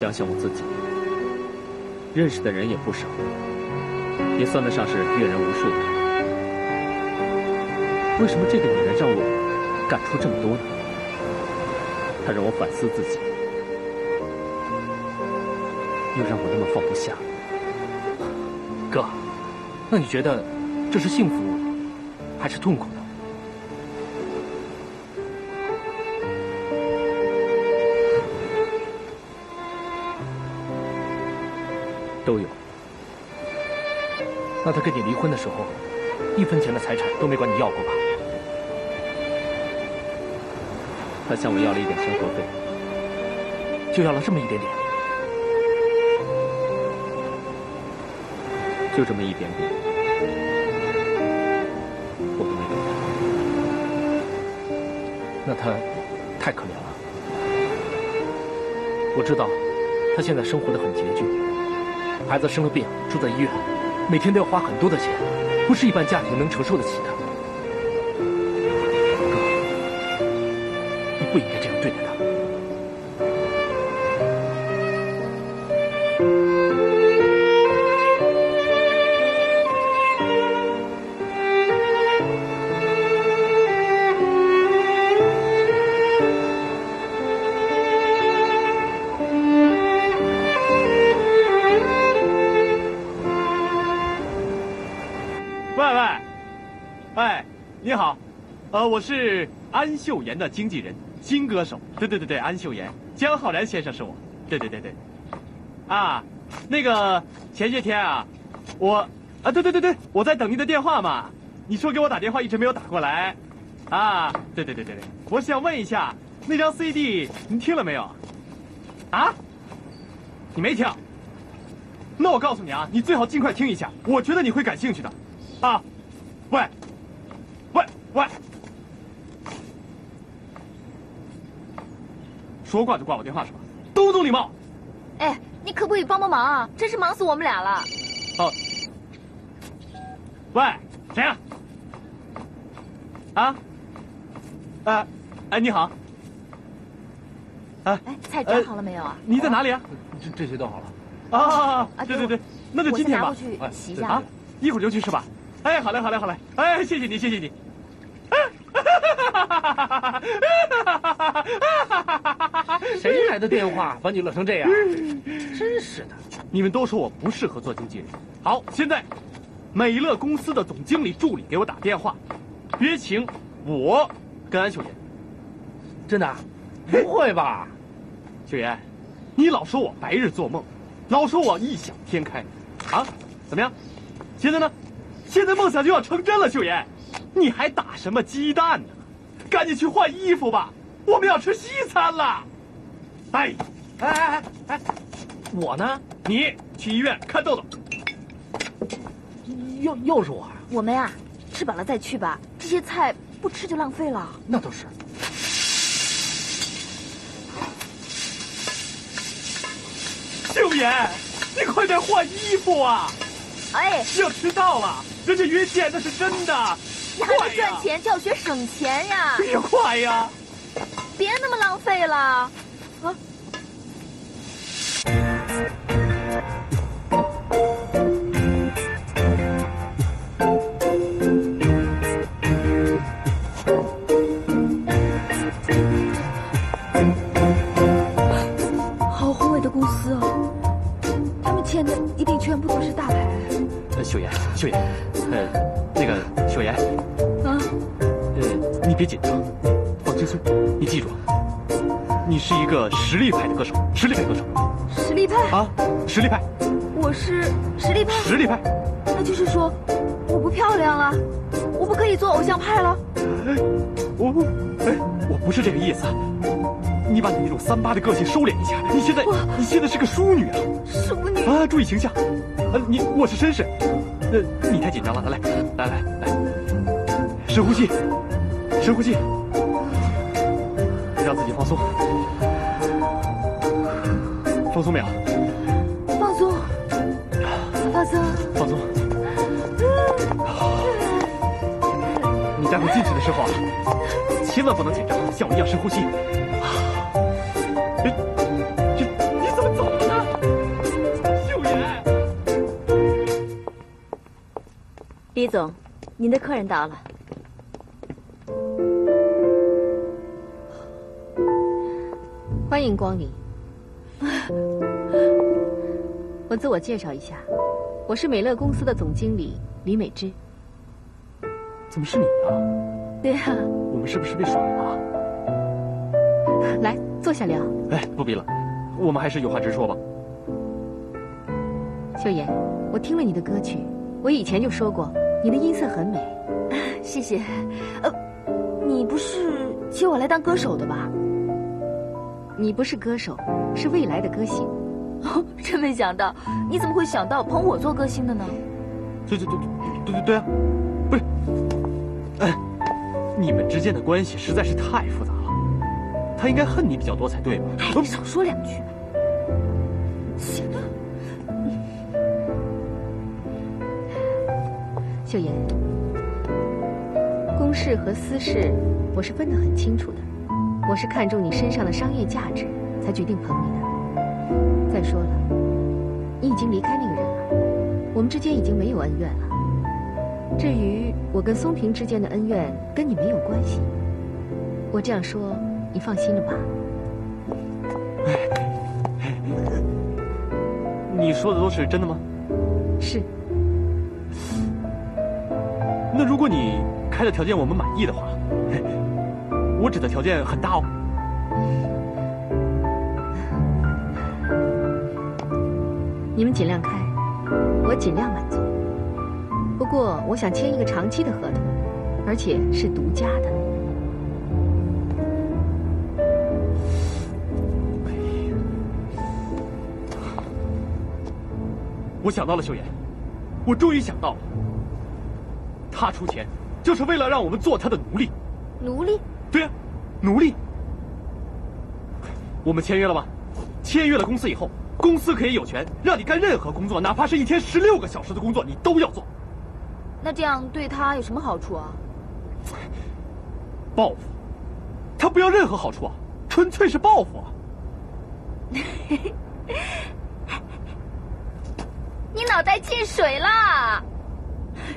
想想我自己，认识的人也不少，也算得上是阅人无数。为什么这个女人让我感触这么多呢？她让我反思自己，又让我那么放不下。哥，那你觉得这是幸福还是痛苦？都有。那他跟你离婚的时候，一分钱的财产都没管你要过吧？他向我要了一点生活费，就要了这么一点点，就这么一点点，我都没给他。那他太可怜了。我知道，他现在生活的很拮据，孩子生了病住在医院，每天都要花很多的钱，不是一般家庭能承受得起的。我是安秀妍的经纪人，新歌手。对对对对，安秀妍，江浩然先生是我。对对对对，啊，那个前些天啊，我啊，对对对对，我在等您的电话嘛。你说给我打电话，一直没有打过来。啊，对对对对对，我想问一下，那张 CD 你听了没有？啊？你没听？那我告诉你啊，你最好尽快听一下，我觉得你会感兴趣的。啊，喂，喂喂，说挂就挂我电话是吧？懂不懂礼貌？哎，你可不可以帮帮忙啊？真是忙死我们俩了。哦，喂，谁呀、啊？啊？哎，你好。啊，哎，菜装好了没有啊？你在哪里啊？这这些都好了。啊，啊对对对，那就今天吧我。拿过去洗一下。啊，一会儿就去是吧？哎，好嘞，好嘞，好嘞。哎，谢谢你，谢谢你。谁来的电话把你乐成这样？真是的。你们都说我不适合做经纪人。好，现在美乐公司的总经理助理给我打电话，约请我跟安秀妍。真的啊？不会吧？秀妍，你老说我白日做梦，老说我异想天开，啊？怎么样？现在呢？现在梦想就要成真了，秀妍，你还打什么鸡蛋呢？赶紧去换衣服吧，我们要吃西餐了。哎，哎哎哎哎，我呢？你去医院看豆豆。又又是我啊？我们呀，吃饱了再去吧。这些菜不吃就浪费了。那倒是。秀妍，你快点换衣服啊！哎，要迟到了，人家约见那是真的。你还快赚钱，就要学省钱呀！哎呀，快呀！别那么浪费了。啊，好宏伟的公司哦，他们签的一定全部都是大牌。呃，秀妍，秀妍，呃，那个秀妍，别紧张，放轻松，你记住，你是一个实力派的歌手，实力派歌手实力派，啊，实力派，我是实力派。实力派。那就是说，我不漂亮了，我不可以做偶像派了。我不，哎，我不是这个意思。你把你那种三八的个性收敛一下。你现在，你现在是个淑女啊！淑女，啊，注意形象。呃，你我是绅士。呃，你太紧张了，来来来来，深呼吸，深呼吸。让自己放松。放松没有？放松。放松。放松。你待会进去的时候啊千万不能紧张像我一样深呼吸。你你怎么走了呢？秀妍。李总您的客人到了。迎光临。我自我介绍一下，我是美乐公司的总经理李美芝。怎么是你啊？对呀、我们是不是被耍了？来，坐下聊。哎，不必了，我们还是有话直说吧。秀妍，我听了你的歌曲，我以前就说过，你的音色很美。谢谢。呃，你不是请我来当歌手的吧？你不是歌手，是未来的歌星。哦，真没想到，你怎么会想到捧我做歌星的呢？对对对对对对对啊！不是，哎，你们之间的关系实在是太复杂了。他应该恨你比较多才对吧？哎，你少说两句。行了，秀妍，公事和私事我是分得很清楚的，我是看中你身上的商业价值才决定捧你的。再说了，你已经离开那个人了，我们之间已经没有恩怨了。至于我跟松平之间的恩怨，跟你没有关系。我这样说，你放心了吧？你说的都是真的吗？是，那如果你开的条件我们满意的话，嘿我指的条件很大哦。你们尽量开，我尽量满足。不过，我想签一个长期的合同，而且是独家的。我想到了，秀妍，我终于想到了，他出钱就是为了让我们做他的奴隶。奴隶。对呀、奴隶。我们签约了吗？签约了公司以后，公司可以有权让你干任何工作，哪怕是一天十六个小时的工作，你都要做。那这样对他有什么好处啊？报复，他不要任何好处啊，纯粹是报复啊！你脑袋进水啦！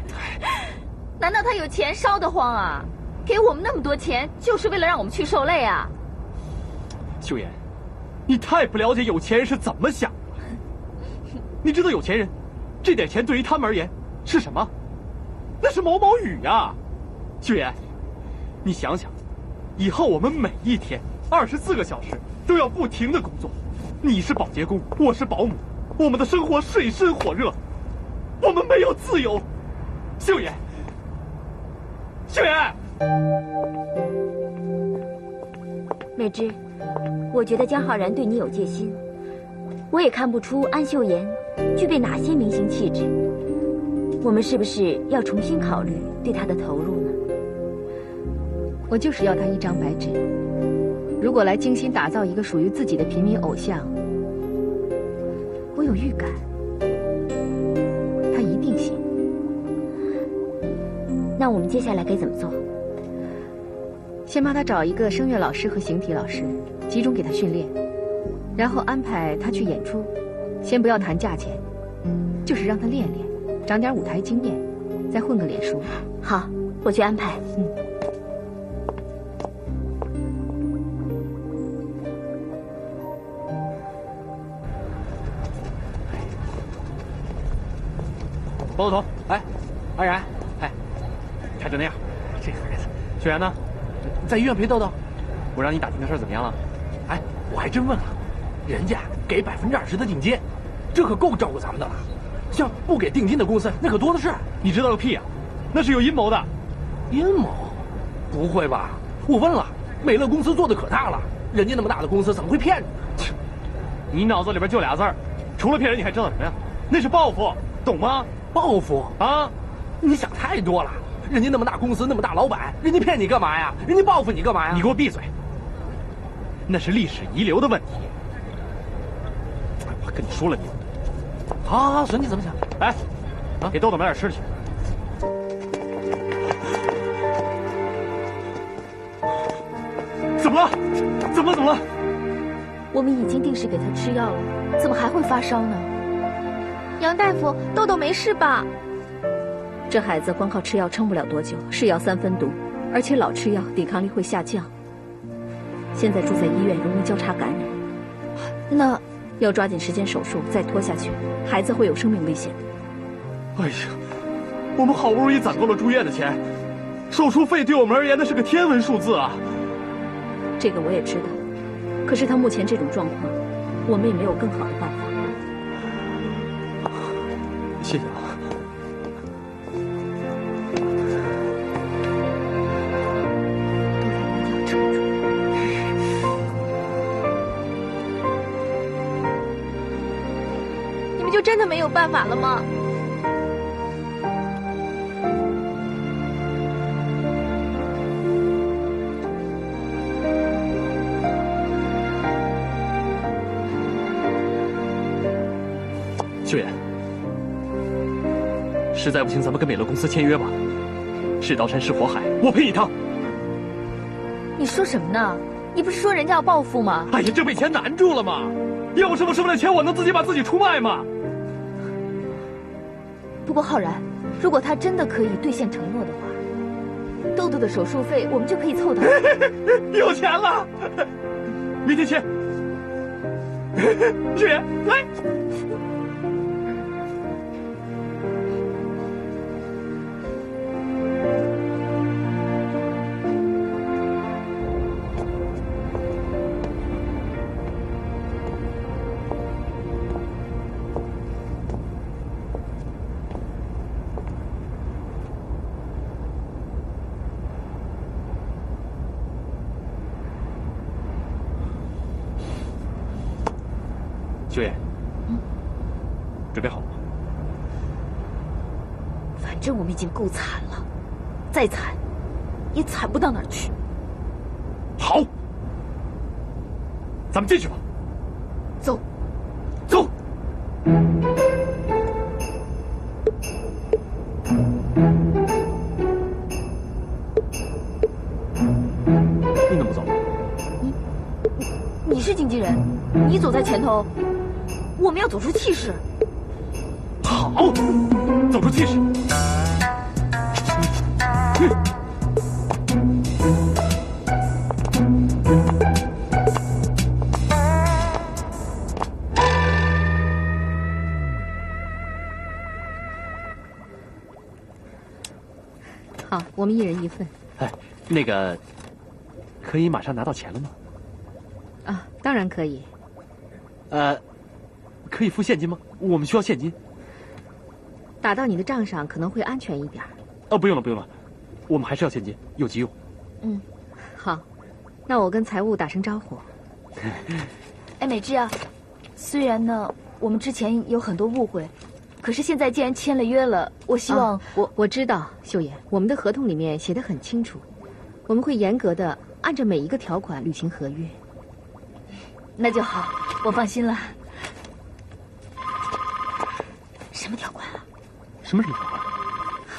难道他有钱烧得慌啊？给我们那么多钱，就是为了让我们去受累啊？秀妍，你太不了解有钱人是怎么想的。你知道有钱人，这点钱对于他们而言是什么？那是毛毛雨呀、秀妍，你想想，以后我们每一天二十四个小时都要不停的工作，你是保洁工，我是保姆，我们的生活水深火热，我们没有自由。秀妍，秀妍。美芝，我觉得江浩然对你有戒心，我也看不出安秀妍具备哪些明星气质。我们是不是要重新考虑对他的投入呢？我就是要他一张白纸。如果来精心打造一个属于自己的平民偶像，我有预感，他一定行。那我们接下来该怎么做？先帮他找一个声乐老师和形体老师，集中给他训练，然后安排他去演出。先不要谈价钱，就是让他练练，长点舞台经验，再混个脸熟。好，我去安排。嗯。包头头，哎，安然，哎，看就那样，这孩子，雪然呢？在医院陪豆豆。我让你打听的事儿怎么样了？哎，我还真问了，人家给百分之二十的定金，这可够照顾咱们的了。像不给定金的公司，那可多的是。你知道个屁啊！那是有阴谋的。阴谋？不会吧？我问了，美乐公司做的可大了，人家那么大的公司怎么会骗你呢？你脑子里边就俩字儿，除了骗人，你还知道什么呀？那是报复，懂吗？报复啊！你想太多了。人家那么大公司，那么大老板，人家骗你干嘛呀？人家报复你干嘛呀？你给我闭嘴！那是历史遗留的问题。我跟你说了你，好好好，随你怎么想。哎，啊，给豆豆买点吃的去。怎么了？怎么了？怎么了？我们已经定时给他吃药了，怎么还会发烧呢？杨大夫，豆豆没事吧？这孩子光靠吃药撑不了多久，是药三分毒，而且老吃药抵抗力会下降。现在住在医院容易交叉感染，那要抓紧时间手术，再拖下去，孩子会有生命危险。哎呀，我们好不容易攒够了住院的钱，手术费对我们而言那是个天文数字啊！这个我也知道，可是他目前这种状况，我们也没有更好的办法。办法了吗？秀妍，实在不行，咱们跟美乐公司签约吧。是刀山是火海，我陪你趟。你说什么呢？你不是说人家要报复吗？哎呀，这被钱难住了吗？要不是不是为了钱，我能自己把自己出卖吗？不过浩然，如果他真的可以兑现承诺的话，豆豆的手术费我们就可以凑到。有钱了，明天签。志远，来。经够惨了，再惨也惨不到哪儿去。好，咱们进去吧。走，走。你怎么走？你是经纪人，你走在前头，我们要走出气势。那个，可以马上拿到钱了吗？啊，当然可以。呃，可以付现金吗？我们需要现金。打到你的账上可能会安全一点。哦，不用了，不用了，我们还是要现金，有急用。嗯，好，那我跟财务打声招呼。哎，美芝啊，虽然呢我们之前有很多误会，可是现在既然签了约了，我希望啊我、我知道，秀妍，我们的合同里面写的很清楚，我们会严格的按照每一个条款履行合约。那就好，我放心了。什么条款啊？什么什么条款？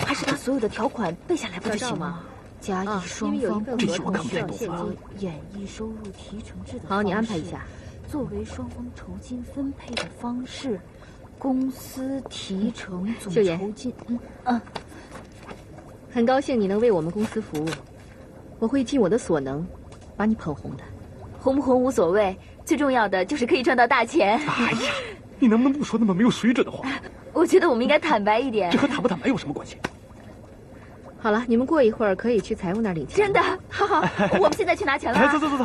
还是把所有的条款背下来不就行了吗？甲乙啊双方因为有一份这些我看不需要太懂啊现金、演艺收入提成制的好，你安排一下。作为双方酬金分配的方式，公司提成总酬金，嗯嗯，很高兴你能为我们公司服务，我会尽我的所能把你捧红的。红不红无所谓，最重要的就是可以赚到大钱。哎呀，你能不能不说那么没有水准的话？我觉得我们应该坦白一点这。和坦不坦白有什么关系？好了，你们过一会儿可以去财务那儿领钱。真的，好好，我们现在去拿钱了哎，啊。走走走走，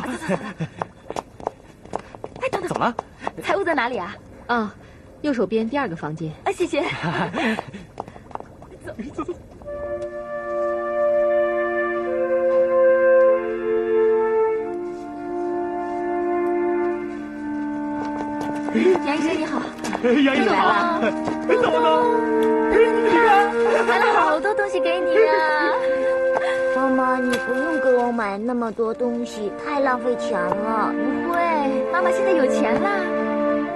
哎，等等，怎么了？财务在哪里啊？啊，右手边第二个房间。啊，谢谢。走 走走。杨医生你好，哎杨医生来好，了怎么了？你看，买了好多东西给你啊。妈妈，你不用给我买那么多东西，太浪费钱了。不会，妈妈现在有钱啦。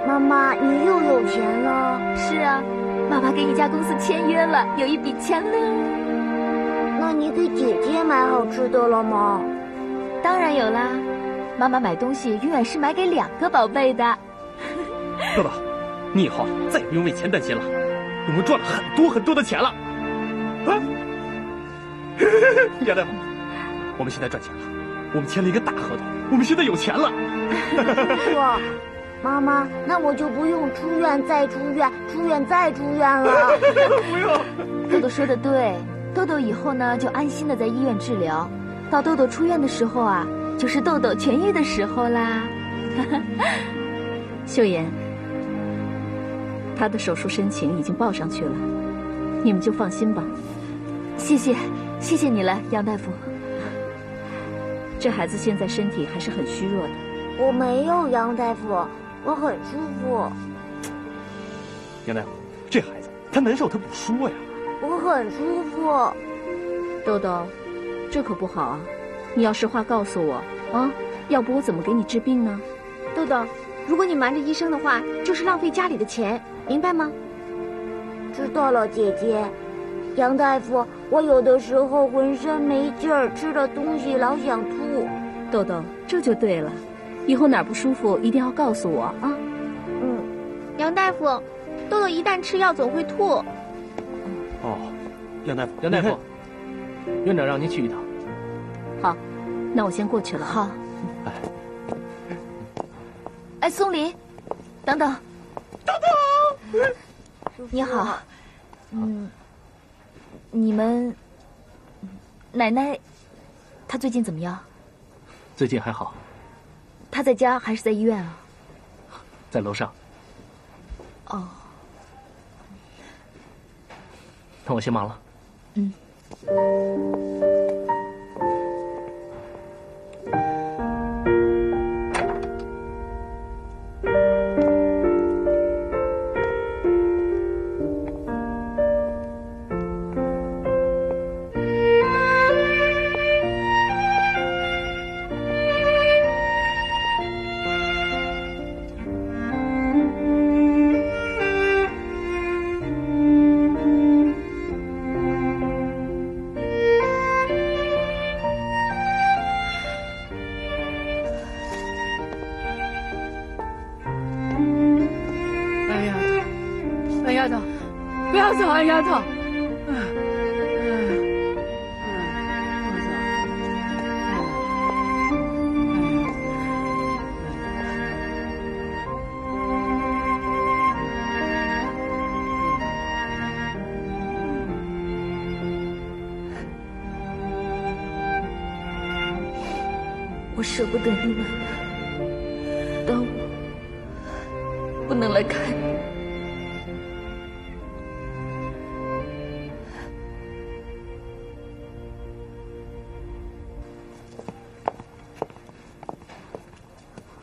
妈妈，你又有钱了。是啊，妈妈跟一家公司签约了，有一笔钱呢。那你给姐姐买好吃的了吗？当然有啦，妈妈买东西永远是买给两个宝贝的。豆豆，你以后再也不用为钱担心了，我们赚了很多很多的钱了。啊杨大夫，我们现在赚钱了，我们签了一个大合同，我们现在有钱了。哇，妈妈，那我就不用出院再出院，出院再出院了。不用。豆豆说的对，豆豆以后呢就安心的在医院治疗，到豆豆出院的时候啊，就是豆豆痊愈的时候啦。秀妍，他的手术申请已经报上去了，你们就放心吧。谢谢，谢谢你了，杨大夫。这孩子现在身体还是很虚弱的。我没有，杨大夫，我很舒服。杨大夫，这孩子他难受，他不说呀。我很舒服。豆豆，这可不好啊！你要实话告诉我啊，要不我怎么给你治病呢？豆豆，如果你瞒着医生的话，就是浪费家里的钱，明白吗？知道了，姐姐。杨大夫，我有的时候浑身没劲儿，吃了东西老想吐。豆豆，这就对了，以后哪儿不舒服一定要告诉我啊。嗯，杨大夫，豆豆一旦吃药总会吐。哦，杨大夫，杨大夫，院长让您去一趟。好，那我先过去了。好。哎，哎，松林，等等，等等，你好，嗯。你们奶奶，她最近怎么样？最近还好。她在家还是在医院啊？在楼上。哦。那我先忙了。嗯。舍不得你们，但我不能来看你。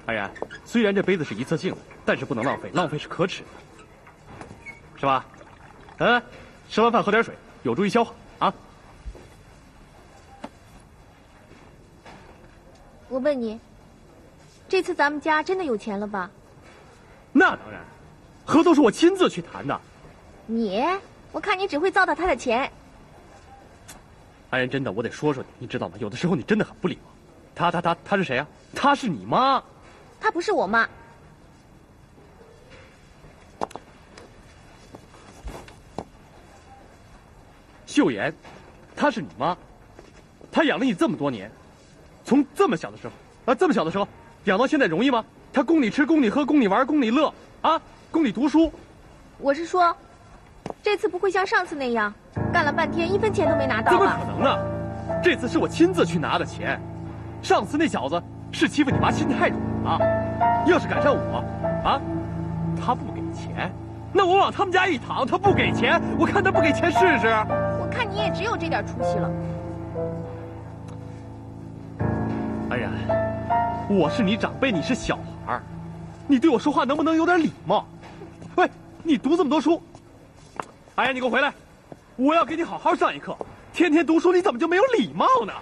安然，虽然这杯子是一次性的，但是不能浪费，浪费是可耻的，是吧？嗯，吃完饭喝点水，有助于消化啊。我问你，这次咱们家真的有钱了吧？那当然，合同是我亲自去谈的。你，我看你只会糟蹋他的钱。安然，真的，我得说说你，你知道吗？有的时候你真的很不礼貌。他他他他是谁啊？他是你妈。他不是我妈。秀妍，她是你妈，她养了你这么多年。从这么小的时候啊，这么小的时候养到现在容易吗？他供你吃，供你喝，供你玩，供你乐，啊，供你读书。我是说，这次不会像上次那样，干了半天一分钱都没拿到吧？怎么可能呢？这次是我亲自去拿的钱。上次那小子是欺负你妈心太软了，要是赶上我，啊，他不给钱，那我往他们家一躺，他不给钱，我看他不给钱试试。我看你也只有这点出息了。安然，我是你长辈，你是小孩你对我说话能不能有点礼貌？喂，你读这么多书，哎呀，你给我回来，我要给你好好上一课。天天读书，你怎么就没有礼貌呢？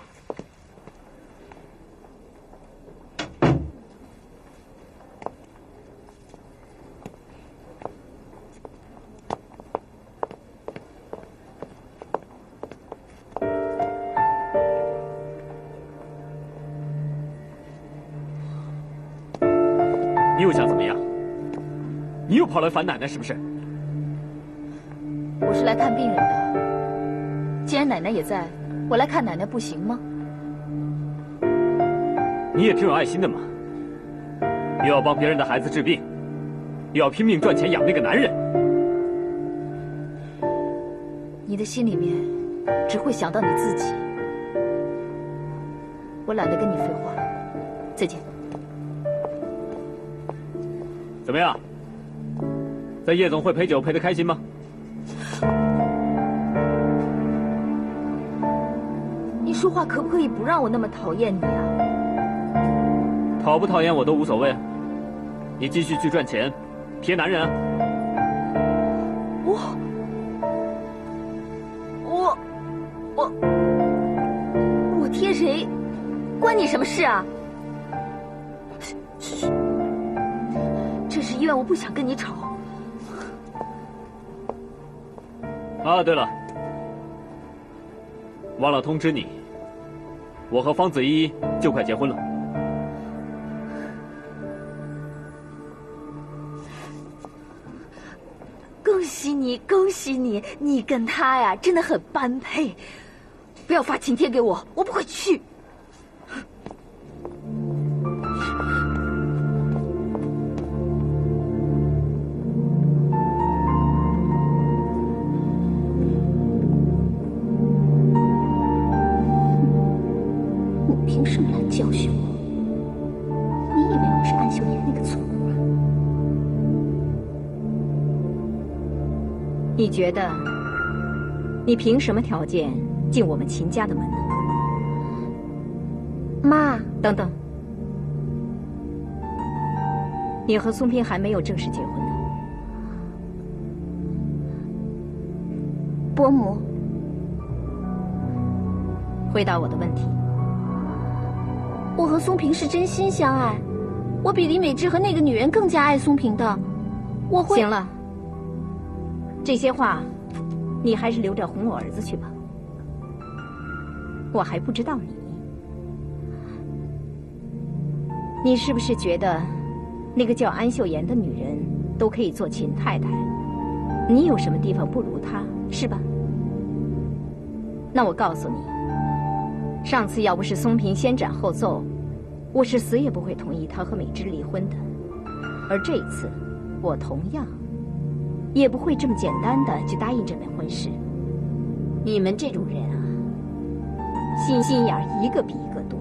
跑来烦奶奶是不是？我是来看病人的。既然奶奶也在，我来看奶奶不行吗？你也挺有爱心的嘛，又要帮别人的孩子治病，又要拼命赚钱养那个男人。你的心里面只会想到你自己。我懒得跟你废话，再见。怎么样，在夜总会陪酒陪得开心吗？你说话可不可以不让我那么讨厌你啊？讨不讨厌我都无所谓，你继续去赚钱，贴男人啊！我我我我贴谁？关你什么事啊？这是因为我不想跟你吵。啊，对了，忘了通知你，我和方子依就快结婚了。恭喜你，恭喜你！你跟他呀，真的很般配。不要发请帖给我，我不会去。觉得你凭什么条件进我们秦家的门呢？妈，等等，你和松平还没有正式结婚呢。伯母，回答我的问题。我和松平是真心相爱，我比李美芝和那个女人更加爱松平的。我会行了，这些话你还是留着哄我儿子去吧。我还不知道你，你是不是觉得那个叫安秀妍的女人都可以做秦太太？你有什么地方不如她，是吧？那我告诉你，上次要不是松平先斩后奏，我是死也不会同意他和美芝离婚的。而这一次，我同样也不会这么简单的就答应这门婚事。你们这种人啊，心心眼一个比一个多。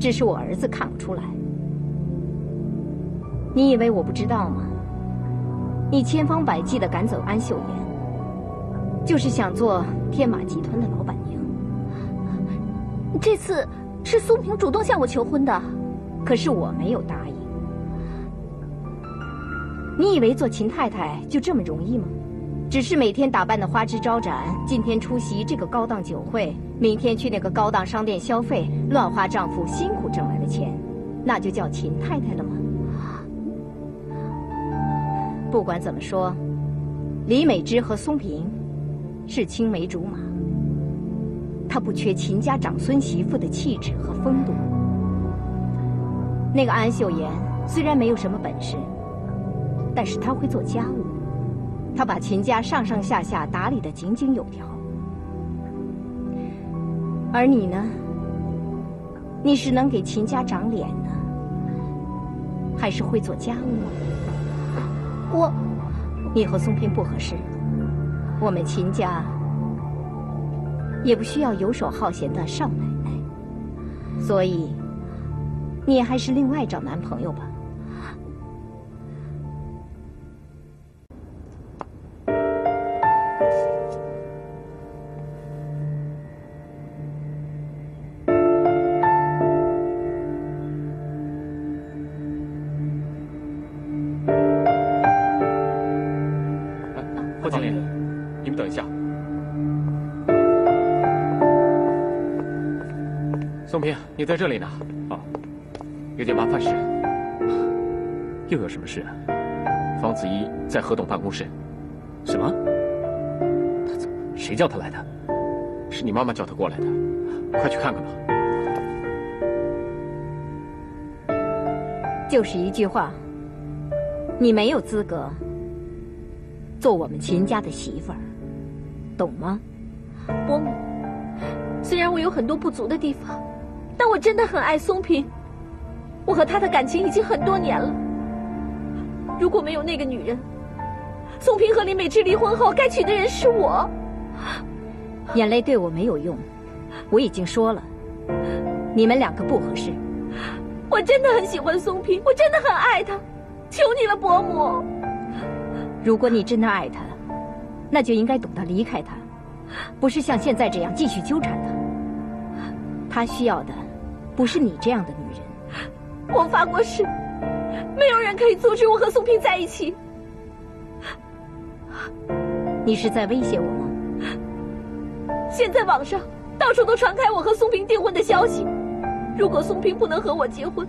只是我儿子看不出来。你以为我不知道吗？你千方百计的赶走安秀妍，就是想做天马集团的老板娘。这次是苏平主动向我求婚的，可是我没有答。你以为做秦太太就这么容易吗？只是每天打扮的花枝招展，今天出席这个高档酒会，明天去那个高档商店消费，乱花丈夫辛苦挣来的钱，那就叫秦太太了吗？不管怎么说，李美芝和松平是青梅竹马，她不缺秦家长孙媳妇的气质和风度。那个安秀妍虽然没有什么本事，但是他会做家务，他把秦家上上下下打理的井井有条。而你呢？你是能给秦家长脸呢，还是会做家务？我，你和松平不合适，我们秦家也不需要游手好闲的少奶奶，所以你还是另外找男朋友吧。你在这里呢？哦，有件麻烦事。又有什么事啊？方子怡在何董办公室。什么？他怎么？谁叫他来的？是你妈妈叫他过来的，快去看看吧。就是一句话，你没有资格做我们秦家的媳妇儿。懂吗？伯母，虽然我有很多不足的地方，但我真的很爱松平。我和他的感情已经很多年了。如果没有那个女人，松平和林美芝离婚后该娶的人是我。眼泪对我没有用，我已经说了，你们两个不合适。我真的很喜欢松平，我真的很爱他，求你了，伯母。如果你真的爱他，那就应该懂得离开他，不是像现在这样继续纠缠他。他需要的，不是你这样的女人。我发过誓，没有人可以阻止我和宋平在一起。你是在威胁我吗？现在网上到处都传开我和宋平订婚的消息，如果宋平不能和我结婚，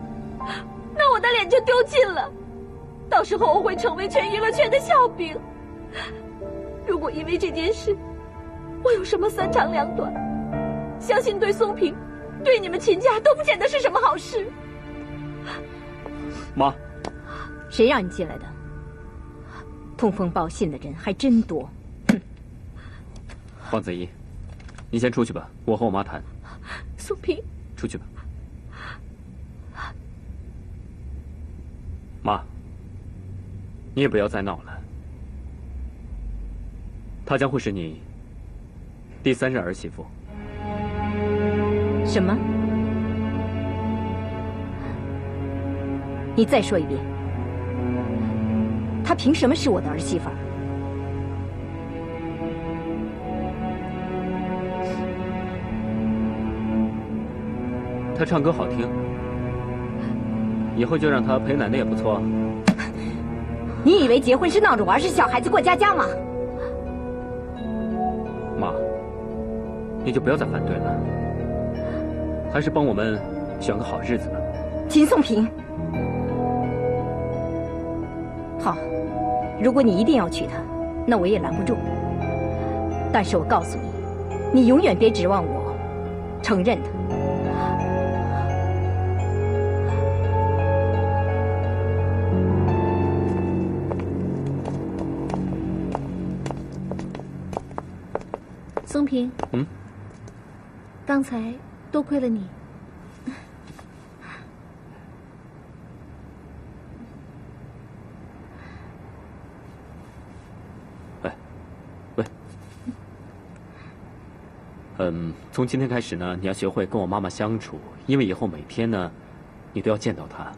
那我的脸就丢尽了，到时候我会成为全娱乐圈的笑柄。如果因为这件事，我有什么三长两短，相信对宋平，对你们秦家都不见得是什么好事。妈，谁让你进来的？通风报信的人还真多。哼，方子怡，你先出去吧，我和我妈谈。苏萍，出去吧。妈，你也不要再闹了。她将会是你第三任儿媳妇。什么？你再说一遍，她凭什么是我的儿媳妇？她唱歌好听，以后就让她陪奶奶也不错。你以为结婚是闹着玩，是小孩子过家家吗？妈，你就不要再反对了，还是帮我们选个好日子吧。秦颂平，好，如果你一定要娶她，那我也拦不住。但是我告诉你，你永远别指望我承认她。松平，嗯，刚才多亏了你。喂，喂，嗯，从今天开始呢，你要学会跟我妈妈相处，因为以后每天呢，你都要见到她。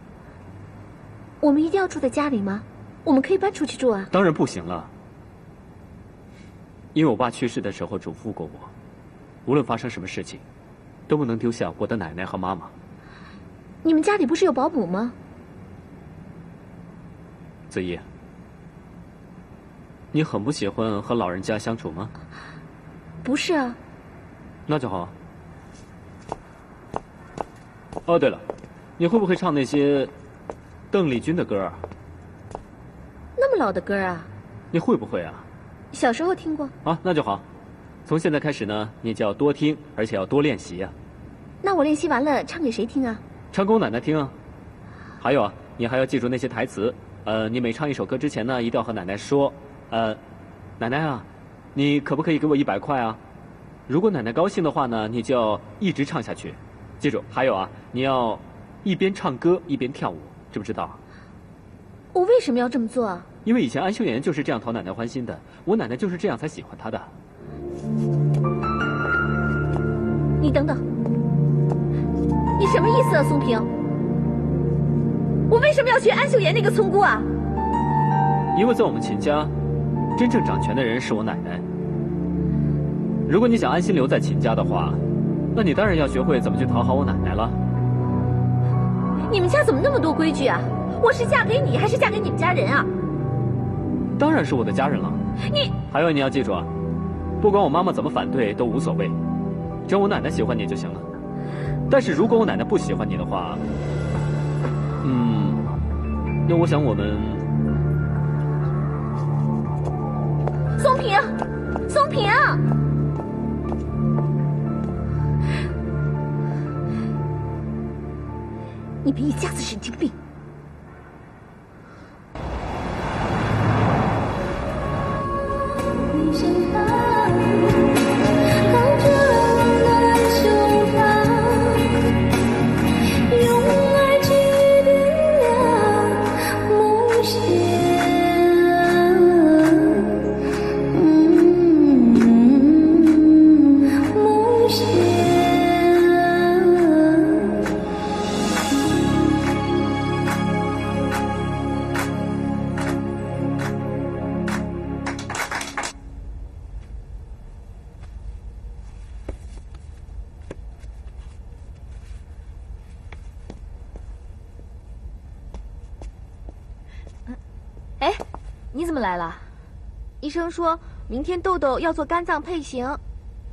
我们一定要住在家里吗？我们可以搬出去住啊。当然不行了，因为我爸去世的时候嘱咐过我，无论发生什么事情，都不能丢下我的奶奶和妈妈。你们家里不是有保姆吗？子怡，你很不喜欢和老人家相处吗？不是啊。那就好。哦，对了，你会不会唱那些邓丽君的歌啊？那么老的歌啊？你会不会啊？小时候听过。啊，那就好。从现在开始呢，你就要多听，而且要多练习呀、那我练习完了唱给谁听啊？唱给我奶奶听啊。还有啊，你还要记住那些台词。呃，你每唱一首歌之前呢，一定要和奶奶说，呃，奶奶啊，你可不可以给我一百块啊？如果奶奶高兴的话呢，你就要一直唱下去。记住，还有啊，你要一边唱歌一边跳舞，知不知道？我为什么要这么做啊？因为以前安秀妍就是这样讨奶奶欢心的，我奶奶就是这样才喜欢她的。你等等，你什么意思啊，松平？我为什么要学安秀妍那个村姑啊？因为在我们秦家，真正掌权的人是我奶奶。如果你想安心留在秦家的话，那你当然要学会怎么去讨好我奶奶了。你们家怎么那么多规矩啊？我是嫁给你，还是嫁给你们家人啊？当然是我的家人了。你还有你要记住啊，不管我妈妈怎么反对都无所谓，只要我奶奶喜欢你就行了。但是如果我奶奶不喜欢你的话，嗯，那我想我们松平，松平，你们一家子神经病！么来了？医生说明天豆豆要做肝脏配型，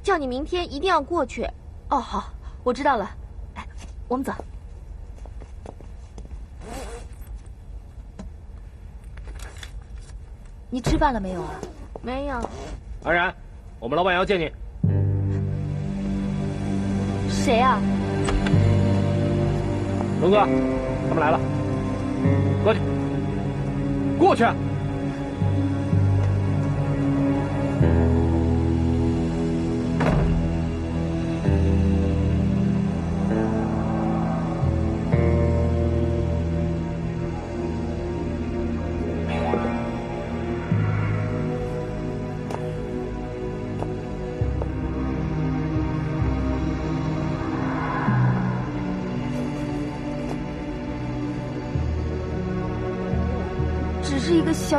叫你明天一定要过去。哦，好，我知道了。哎，我们走。你吃饭了没有啊？没有。安然，我们老板要见你。谁啊？龙哥，他们来了。过去，过去。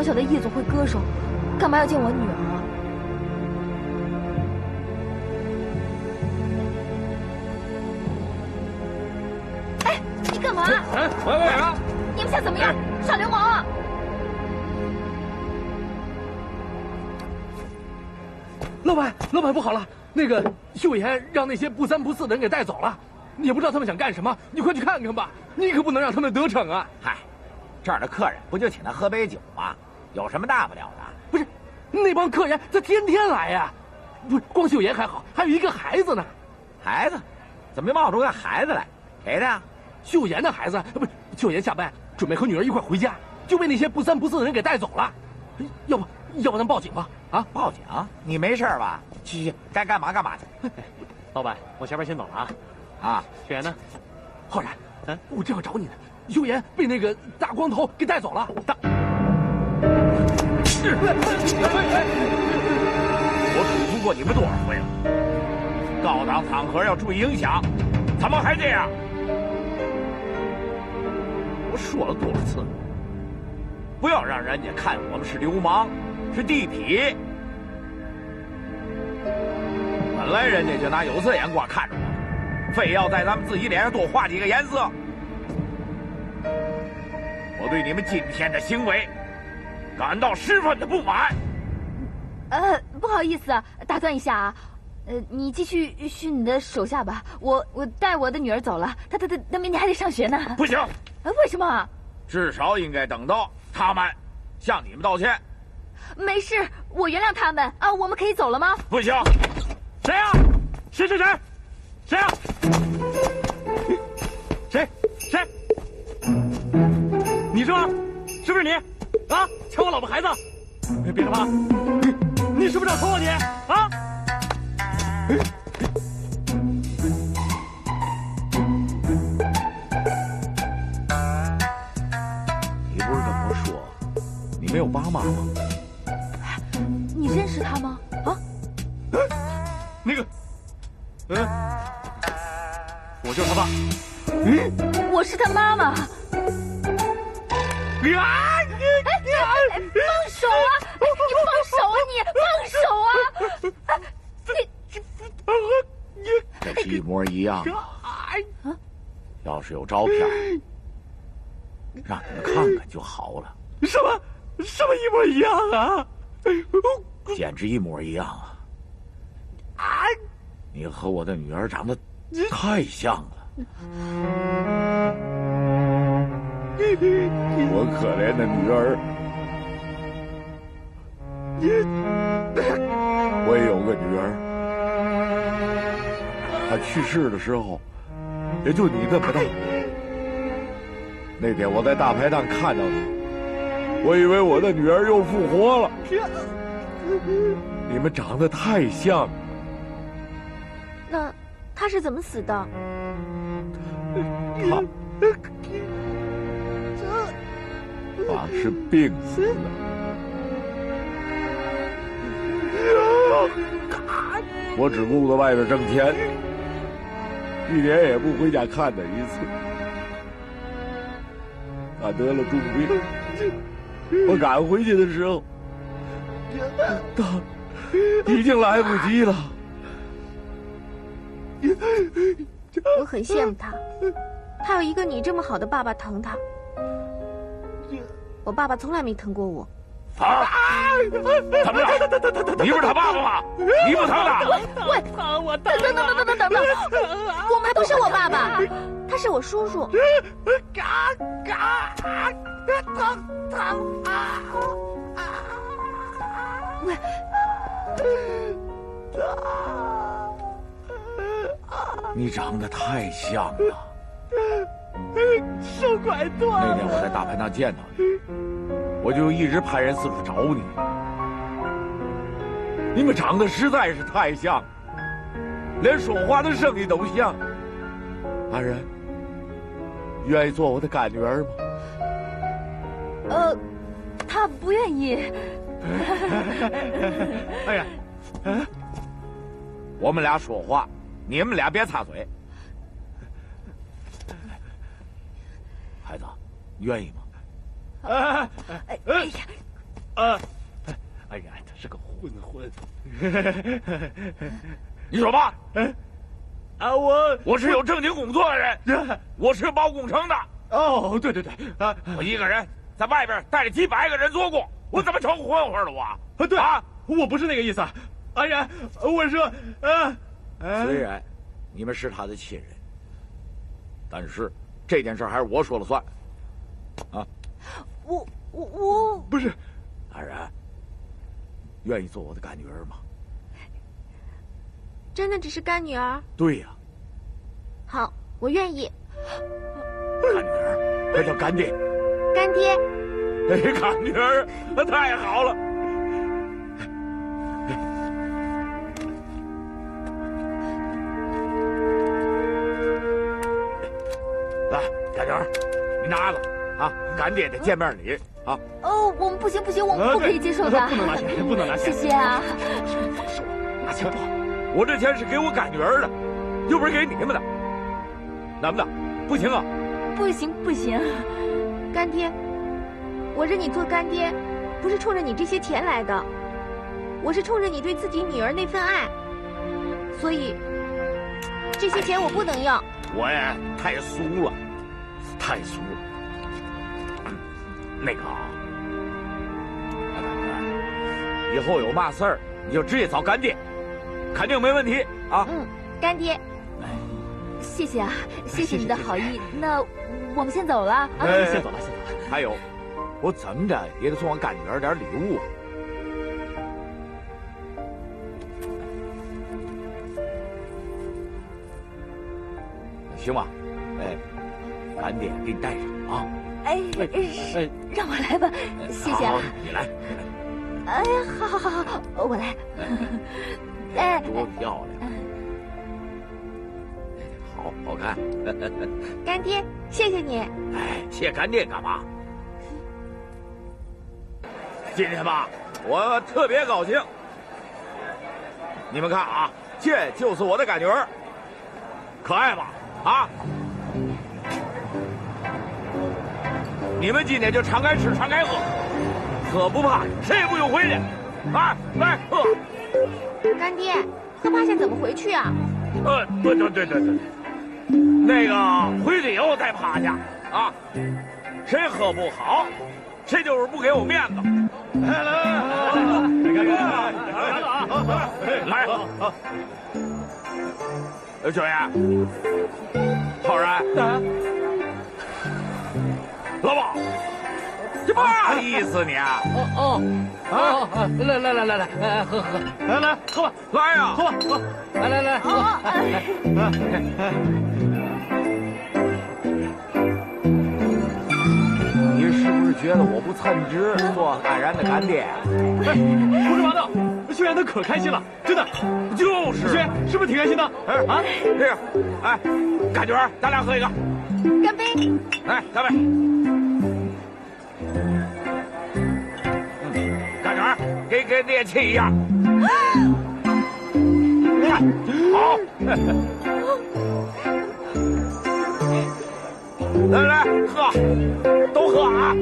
小小的夜总会歌手，干嘛要见我女儿啊？哎，你干嘛？哎，我要干啥？你们想怎么样？耍流氓啊！老板，老板不好了，那个秀妍让那些不三不四的人给带走了，你也不知道他们想干什么，你快去看看吧，你可不能让他们得逞啊！嗨，这儿的客人不就请他喝杯酒吗？有什么大不了的？不是，那帮客人他天天来呀，不是光秀妍还好，还有一个孩子呢。孩子，怎么就冒出个孩子来？谁的呀？秀妍的孩子，不是秀妍下班准备和女儿一块回家，就被那些不三不四的人给带走了。要不要不咱报警吧？啊，报警？你没事吧？去去，该干嘛干嘛去。老板，我下班先走了啊。啊，秀妍呢？浩然，嗯，我正要找你呢。秀妍被那个大光头给带走了。大，我嘱咐过你们多少回了？高档场合要注意影响，怎么还这样？我说了多少次？不要让人家看我们是流氓，是地痞。本来人家就拿有色眼光看着我，非要在咱们自己脸上多画几个颜色。我对你们今天的行为感到十分的不满。呃，不好意思啊，打断一下啊，呃，你继续训你的手下吧，我我带我的女儿走了，她她她她明天还得上学呢。不行，呃，为什么？至少应该等到他们向你们道歉。没事，我原谅他们啊，我们可以走了吗？不行，谁呀、谁谁谁？谁呀、谁谁？你是吗？是不是你？啊，抢我老婆孩子？别别害怕，你是不是想抽啊你？啊？你不是跟我说你没有爸妈吗？照片，让你们看看就好了。什么什么一模一样啊？简直一模一样啊！你和我的女儿长得太像了。我可怜的女儿，我也有个女儿，她去世的时候也就你这么大。那天我在大排档看到你，我以为我的女儿又复活了。你们长得太像了。那他是怎么死的？他，他是病死的。我只顾着外边挣钱，一年也不回家看他一次。他得了重病，我赶回去的时候，他已经来不及了。我很羡慕他，他有一个你这么好的爸爸疼他。我爸爸从来没疼过我。啊！怎么了？你不是他爸爸吗？你不疼他？喂，我等等等等等等等，我们不是我爸爸，他是我叔叔。嘎嘎，疼疼啊！喂，你长得太像了。手拐断那天我在大排档见到你，我就一直派人四处找你。你们长得实在是太像，连说话的声音都像。安然，愿意做我的干女儿吗？呃，他不愿意。哎呀，我们俩说话，你们俩别插嘴。孩子，你愿意吗？哎哎哎呀，啊！哎呀，他是个混混。你说吧。啊，我我是有正经工作的人，我是包工程的。哦，对对对，啊，我一个人在外边带着几百个人做工，我怎么成混混了？我啊，对啊，我不是那个意思。安然，我说，啊，虽然你们是他的亲人，但是这件事还是我说了算。啊，我我我不是，安然，愿意做我的干女儿吗？真的只是干女儿？对呀。好，我愿意。干女儿，那叫干爹。干爹。哎，干女儿，那太好了。来，干女儿，你拿着啊，干爹的见面礼啊。哦，我们不行不行，我们不可以接受的。不能拿钱，不能拿钱。谢谢啊。放手，拿钱不好。我这钱是给我干女儿的，又不是给你们的。男的，不行啊！不行不行，干爹，我认你做干爹，不是冲着你这些钱来的，我是冲着你对自己女儿那份爱。所以，这些钱我不能要。我呀，太俗了，太俗了。那个啊，以后有嘛事儿你就直接找干爹。肯定没问题啊！嗯，干爹，谢谢啊，谢谢你的好意。那我们先走了啊！先走了，先走了。还有，我怎么着也得送我干女儿点礼物。行吧，哎，干爹给你带上啊！哎哎，让我来吧，谢谢啊！你来，你来。哎，好好好好，我来。哎，多漂亮！好好看。干爹，谢谢你。哎，谢干爹干嘛？今天吧，我特别高兴。你们看啊，这就是我的干女儿，可爱吧？啊！你们今天就敞开吃，敞开喝，喝不怕，谁也不用回去。来来喝。干爹，喝趴下怎么回去啊？呃，对对对对对，那个回去以后再趴下啊。谁喝不好，谁就是不给我面子。来来来，来来！来，呃，九爷，浩然，老鸨。这嘛意思呢？哦哦啊！来来来来来，来喝喝，来来喝吧，来呀，喝吧喝，来来来喝。你是不是觉得我不称职，做安然的干爹？哎，胡说八道！秀妍她可开心了，真的。就是秀妍是不是挺开心的？哎啊，这个，哎，感觉，咱俩喝一个，干杯！来，干杯！干女儿，给给爹亲一下。好。来来喝，都喝啊！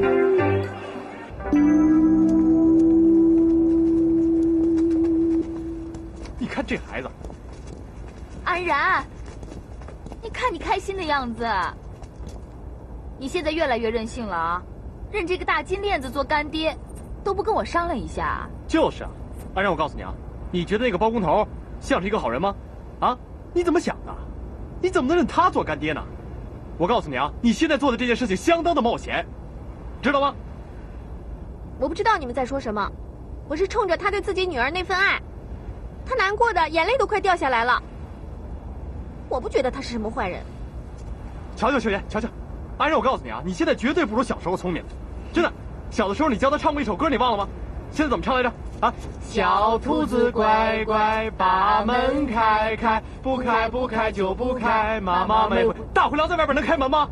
你看这孩子，安然，你看你开心的样子，你现在越来越任性了啊！认这个大金链子做干爹，都不跟我商量一下。就是啊，安然，我告诉你啊，你觉得那个包工头像是一个好人吗？啊，你怎么想的？你怎么能认他做干爹呢？我告诉你啊，你现在做的这件事情相当的冒险，知道吗？我不知道你们在说什么，我是冲着他对自己女儿那份爱，他难过的眼泪都快掉下来了。我不觉得他是什么坏人。瞧瞧秀妍，瞧瞧，安然，我告诉你啊，你现在绝对不如小时候聪明，真的。小的时候你教他唱过一首歌，你忘了吗？现在怎么唱来着？啊，小兔子乖乖，把门开开，不开不开就不开，妈妈没回。大灰狼在外边能开门吗？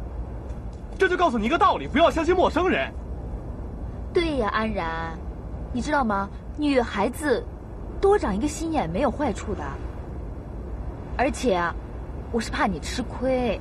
这就告诉你一个道理，不要相信陌生人。对呀，安然，你知道吗？女孩子多长一个心眼没有坏处的。而且啊，我是怕你吃亏，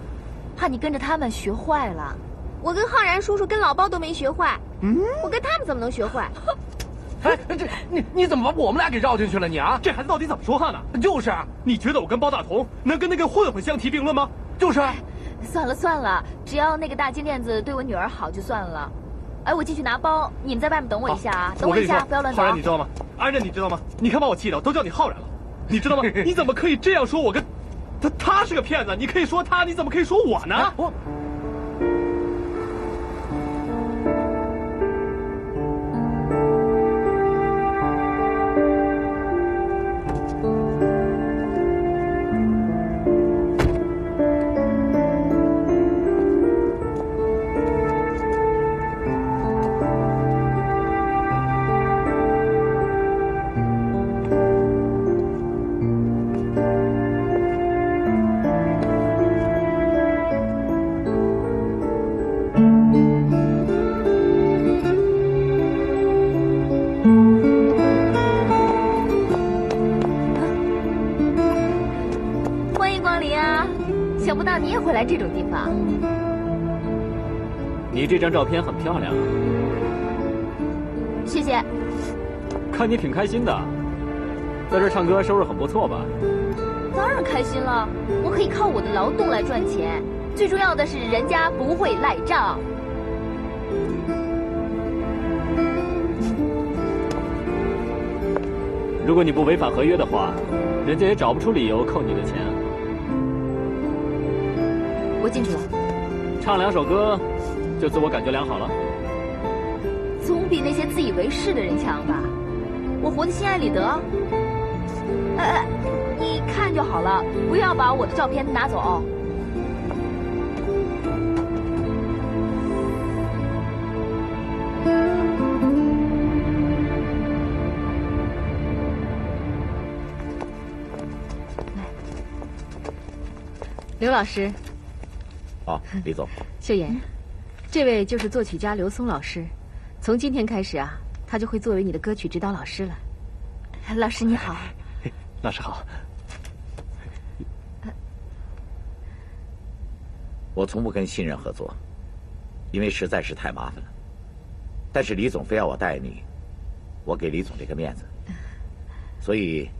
怕你跟着他们学坏了。我跟浩然叔叔、跟老包都没学坏，嗯，我跟他们怎么能学坏？哎，这你你怎么把我们俩给绕进去了？你啊，这孩子到底怎么说话呢？就是啊，你觉得我跟包大同能跟那个混混相提并论吗？就是。算了算了，只要那个大金链子对我女儿好就算了。哎，我进去拿包，你们在外面等我一下啊！等我一下，不要乱走。浩然，你知道吗？安然，你知道吗？你看把我气的，都叫你浩然了，你知道吗？你怎么可以这样说我跟他？他是个骗子，你可以说他，你怎么可以说我呢？我。张照片很漂亮，谢谢。看你挺开心的，在这唱歌收入很不错吧？当然开心了，我可以靠我的劳动来赚钱，最重要的是人家不会赖账。如果你不违反合约的话，人家也找不出理由扣你的钱。我进去了，唱两首歌，就自我感觉良好了，总比那些自以为是的人强吧？我活得心安理得。哎，你看就好了，不要把我的照片拿走。刘老师。啊，李总，秀妍，这位就是作曲家刘松老师。从今天开始啊，他就会作为你的歌曲指导老师了。老师你好，老师好。我从不跟新人合作，因为实在是太麻烦了。但是李总非要我带你，我给李总这个面子，所以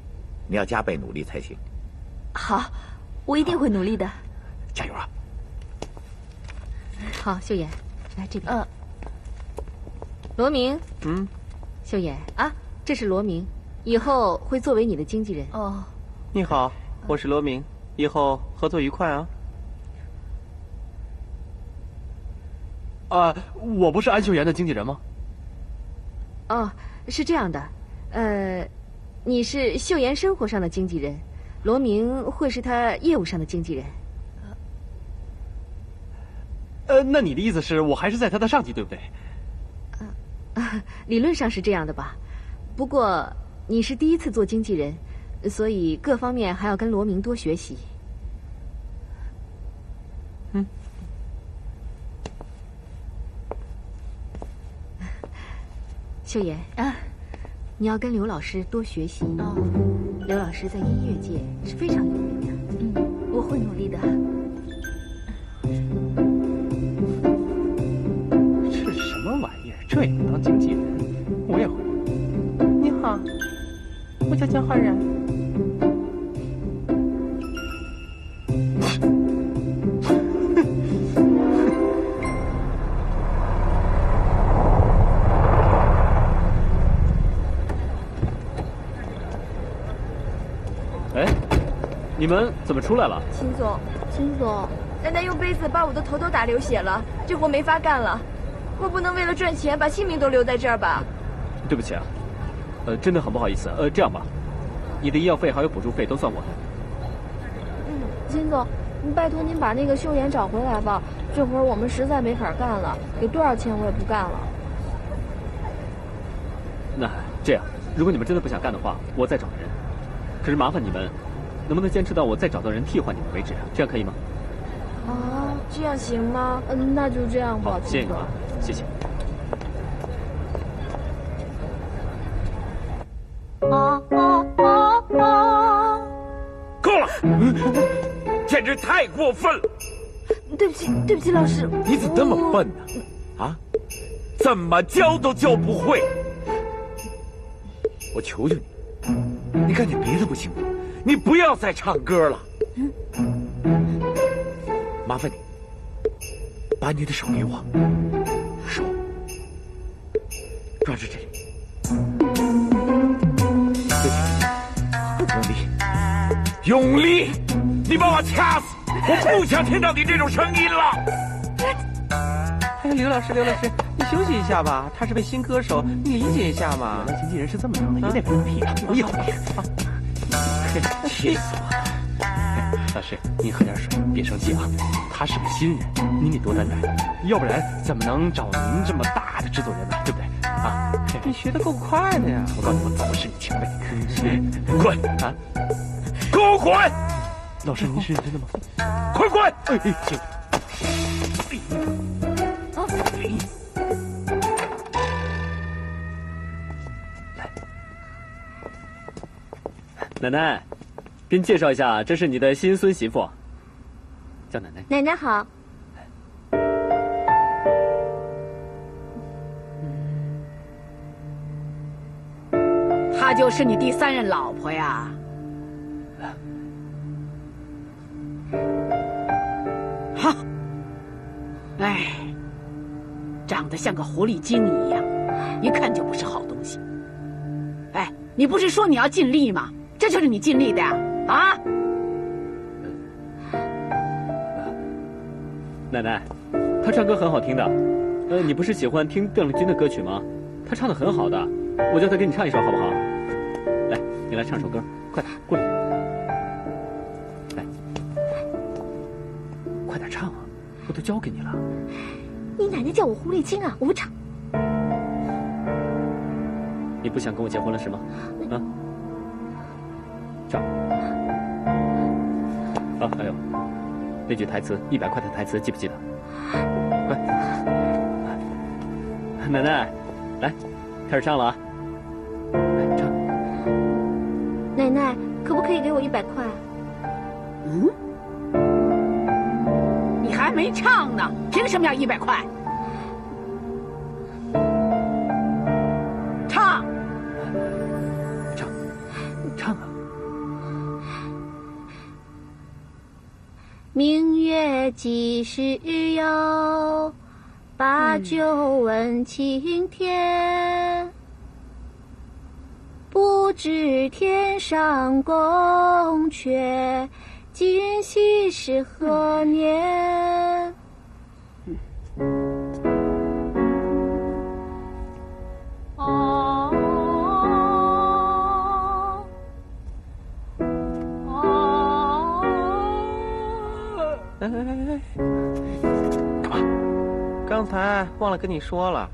你要加倍努力才行。好，我一定会努力的。加油啊！好，秀妍，来这边。嗯。罗明。嗯。秀妍啊，这是罗明，以后会作为你的经纪人。哦。你好，我是罗明，以后合作愉快啊。啊，我不是安秀妍的经纪人吗？哦，是这样的，呃，你是秀妍生活上的经纪人，罗明会是他业务上的经纪人。呃，那你的意思是我还是在他的上级，对不对？啊，理论上是这样的吧。不过你是第一次做经纪人，所以各方面还要跟罗明多学习。嗯。秀妍啊，你要跟刘老师多学习。哦，刘老师在音乐界是非常有名的。嗯，我会努力的。这也能当经纪人我也会。你好我叫江浩然。哎你们怎么出来了？秦总秦总奶奶用杯子把我的头都打流血了这活没法干了。我不能为了赚钱把性命都留在这儿吧？对不起啊，呃，真的很不好意思。呃，这样吧，你的医药费还有补助费都算我的。嗯，金总，拜托您把那个秀妍找回来吧。这活我们实在没法干了，给多少钱我也不干了。那这样，如果你们真的不想干的话，我再找人。可是麻烦你们，能不能坚持到我再找到人替换你们为止？这样可以吗？啊，这样行吗？嗯，那就这样吧。好，谢谢你啊，谢谢。啊啊啊啊！够了，简直太过分了！对不起，对不起，老师。你怎么这么笨呢？啊，怎么教都教不会。我求求你，你干点别的不行吗？你不要再唱歌了。麻烦你，把你的手给我，手抓住这里，用力，用力！你把我掐死！我不想听到你这种声音了。哎，刘老师，刘老师，你休息一下吧。他是位新歌手，你理解一下嘛。经纪人是这么当的，也得放屁啊！不一会儿，气死我了！老师，您喝点水，别生气啊。他是个新人，您得多担待，要不然怎么能找您这么大的制作人呢？对不对？啊，你学的够快的呀！我告诉你们，我是你前辈。滚啊！给我滚！老师，您是认真的吗？快滚！哎，行。奶奶，给你介绍一下，这是你的新孙媳妇，叫奶奶。奶奶好。是你第三任老婆呀？哈，哎，长得像个狐狸精一样，一看就不是好东西。哎，你不是说你要尽力吗？这就是你尽力的呀？啊！奶奶，他唱歌很好听的。呃，你不是喜欢听邓丽君的歌曲吗？他唱的很好的，我叫他给你唱一首好不好？来，你来唱首歌，快点过来。来，快点唱啊！我都交给你了。你奶奶叫我狐狸精啊！我不唱。你不想跟我结婚了是吗？啊？唱。啊，还有那句台词，一百块的台词，记不记得？快，奶奶，来，开始唱了啊！可以给我一百块？嗯？你还没唱呢，凭什么要一百块？唱。唱，唱啊！明月几时有？把酒问青天。不知天上宫阙，今夕是何年？哦哦。哎哎哎哎！干嘛？刚才忘了跟你说了，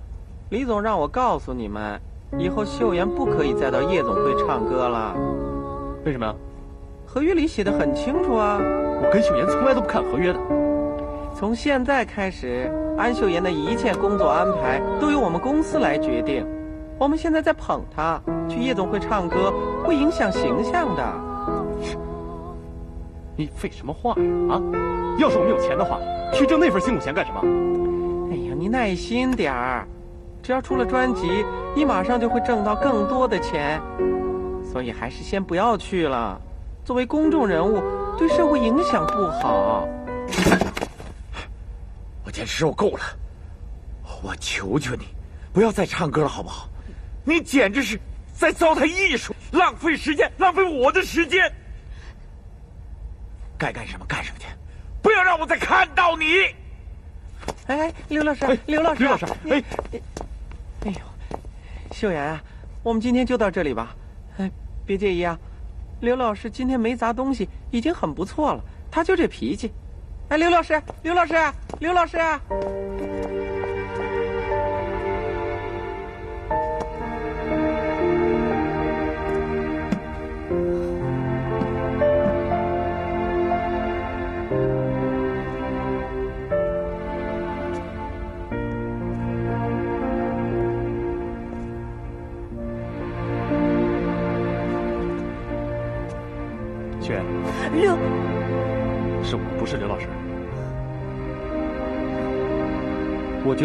李总让我告诉你们，以后秀妍不可以再到夜总会唱歌了。为什么呀？合约里写的很清楚啊。我跟秀妍从来都不看合约的。从现在开始，安秀妍的一切工作安排都由我们公司来决定。我们现在在捧她去夜总会唱歌，会影响形象的。你废什么话呀啊？要是我们有钱的话，去挣那份辛苦钱干什么？哎呀，你耐心点儿，只要出了专辑，你马上就会挣到更多的钱。所以还是先不要去了。作为公众人物，对社会影响不好。我简直受够了！我求求你，不要再唱歌了，好不好？你简直是在糟蹋艺术，浪费时间，浪费我的时间。该干什么干什么去，不要让我再看到你。哎，刘老师，刘老师，刘老师，哎，秀妍啊，我们今天就到这里吧。哎，别介意啊。刘老师今天没砸东西，已经很不错了。他就这脾气。哎，刘老师，刘老师，刘老师。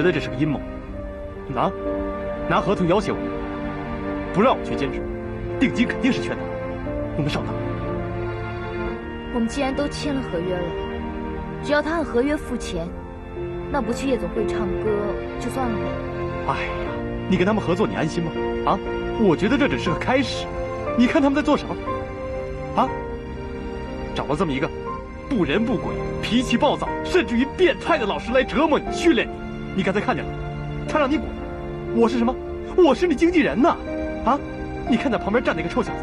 觉得这是个阴谋，拿拿合同要挟我，不让我去兼职，定金肯定是缺的。我们上当。我们既然都签了合约了，只要他按合约付钱，那不去夜总会唱歌就算了吧。哎呀，你跟他们合作，你安心吗？啊，我觉得这只是个开始。你看他们在做什么？啊，找了这么一个不人不鬼、脾气暴躁，甚至于变态的老师来折磨你、训练你。你刚才看见了，他让你滚。我是什么？我是你经纪人呐！啊，你看那旁边站那个臭小子，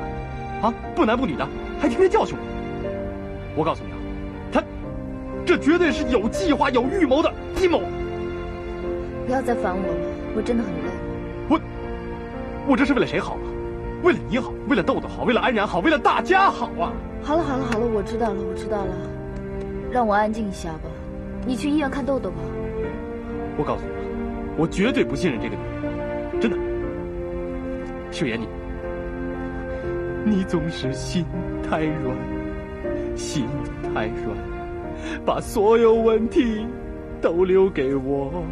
啊，不男不女的，还天天教训我。我告诉你啊，他这绝对是有计划、有预谋的阴谋。不要再烦我了，我真的很累。我，我这是为了谁好啊？为了你好，为了豆豆好，为了安然好，为了大家好啊！好了好了好了，我知道了我知道了，让我安静一下吧。你去医院看豆豆吧。我告诉你，我绝对不信任这个女人，真的。秀妍，你，你总是心太软，心太软，把所有问题都留给我。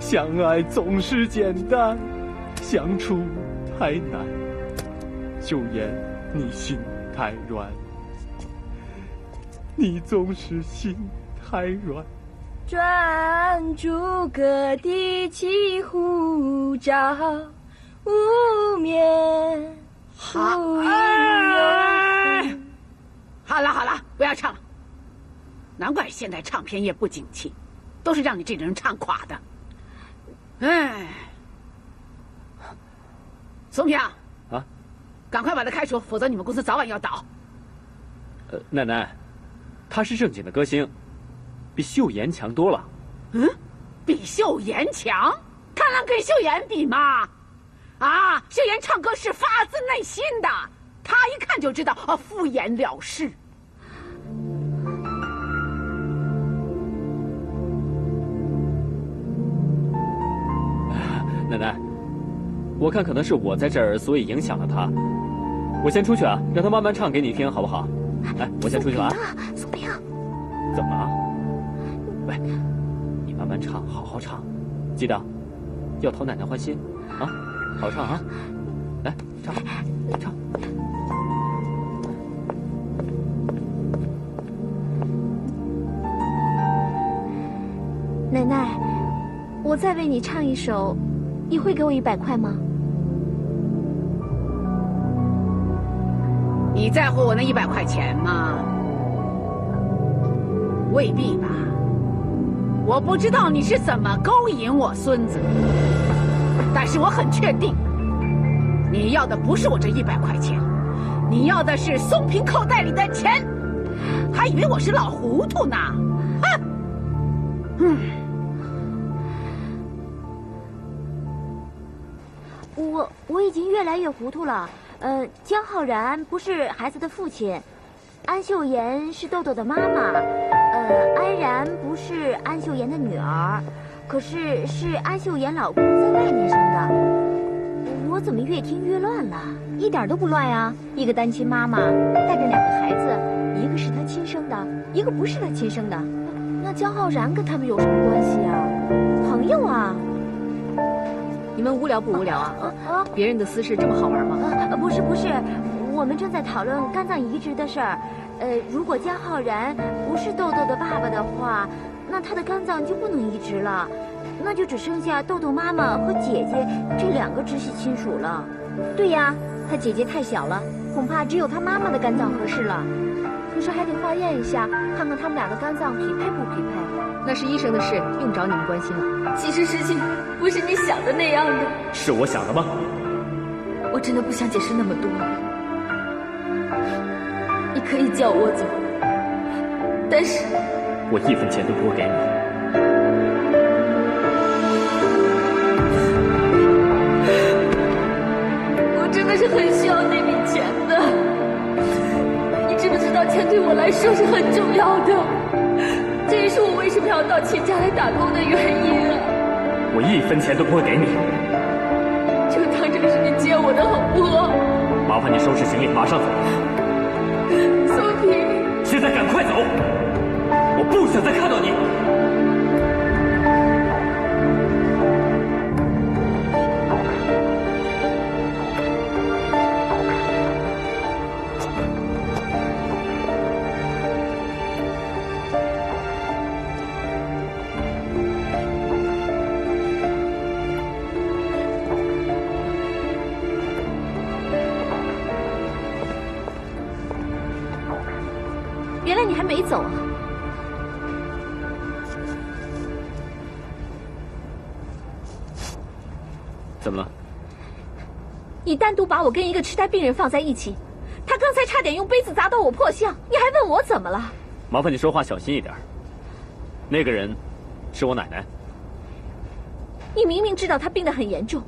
相爱总是简单，相处太难。秀妍，你心太软，你总是心太软。专诸各地起呼召，无眠好，好了好了，不要唱了。难怪现在唱片业不景气，都是让你这种人唱垮的。哎，松平啊，赶快把他开除，否则你们公司早晚要倒。呃，奶奶，他是正经的歌星。比秀妍强多了，嗯，比秀妍强？看来跟秀妍比嘛？啊，秀妍唱歌是发自内心的，他一看就知道啊，敷衍了事。奶奶，我看可能是我在这儿，所以影响了他。我先出去啊，让他慢慢唱给你听，好不好？来，我先出去了啊。苏平，怎么了？喂，你慢慢唱，好好唱，记得要讨奶奶欢心啊！好唱啊！来，唱，唱。奶奶，我再为你唱一首，你会给我一百块吗？你在乎我那一百块钱吗？未必吧。我不知道你是怎么勾引我孙子，但是我很确定，你要的不是我这一百块钱，你要的是松平口袋里的钱，还以为我是老糊涂呢，哼！嗯，我我已经越来越糊涂了。呃，江浩然不是孩子的父亲，安秀妍是豆豆的妈妈。呃，安然不是安秀妍的女儿，可是是安秀妍老公在外面生的。我怎么越听越乱了？一点都不乱呀！一个单亲妈妈带着两个孩子，一个是她亲生的，一个不是她亲生的。那江浩然跟他们有什么关系啊？朋友啊！你们无聊不无聊啊？啊！别人的私事这么好玩吗？啊，不是不是，我们正在讨论肝脏移植的事儿。呃，如果江浩然不是豆豆的爸爸的话，那他的肝脏就不能移植了，那就只剩下豆豆妈妈和姐姐这两个直系亲属了。对呀，他姐姐太小了，恐怕只有他妈妈的肝脏合适了。可是还得化验一下，看看他们俩的肝脏匹配不匹配。那是医生的事，用不着你们关心了。其实事情不是你想的那样的。是我想的吗？我真的不想解释那么多。你可以叫我走，但是我一分钱都不会给你。我真的是很需要那笔钱的。你知不知道钱对我来说是很重要的？这也是我为什么要到秦家来打工的原因啊！我一分钱都不会给你。就当这是你接我的好不好？麻烦你收拾行李，马上走。我不想再看到你。原来你还没走啊！你单独把我跟一个痴呆病人放在一起，他刚才差点用杯子砸到我破相，你还问我怎么了？麻烦你说话小心一点。那个人是我奶奶。你明明知道他病得很严重，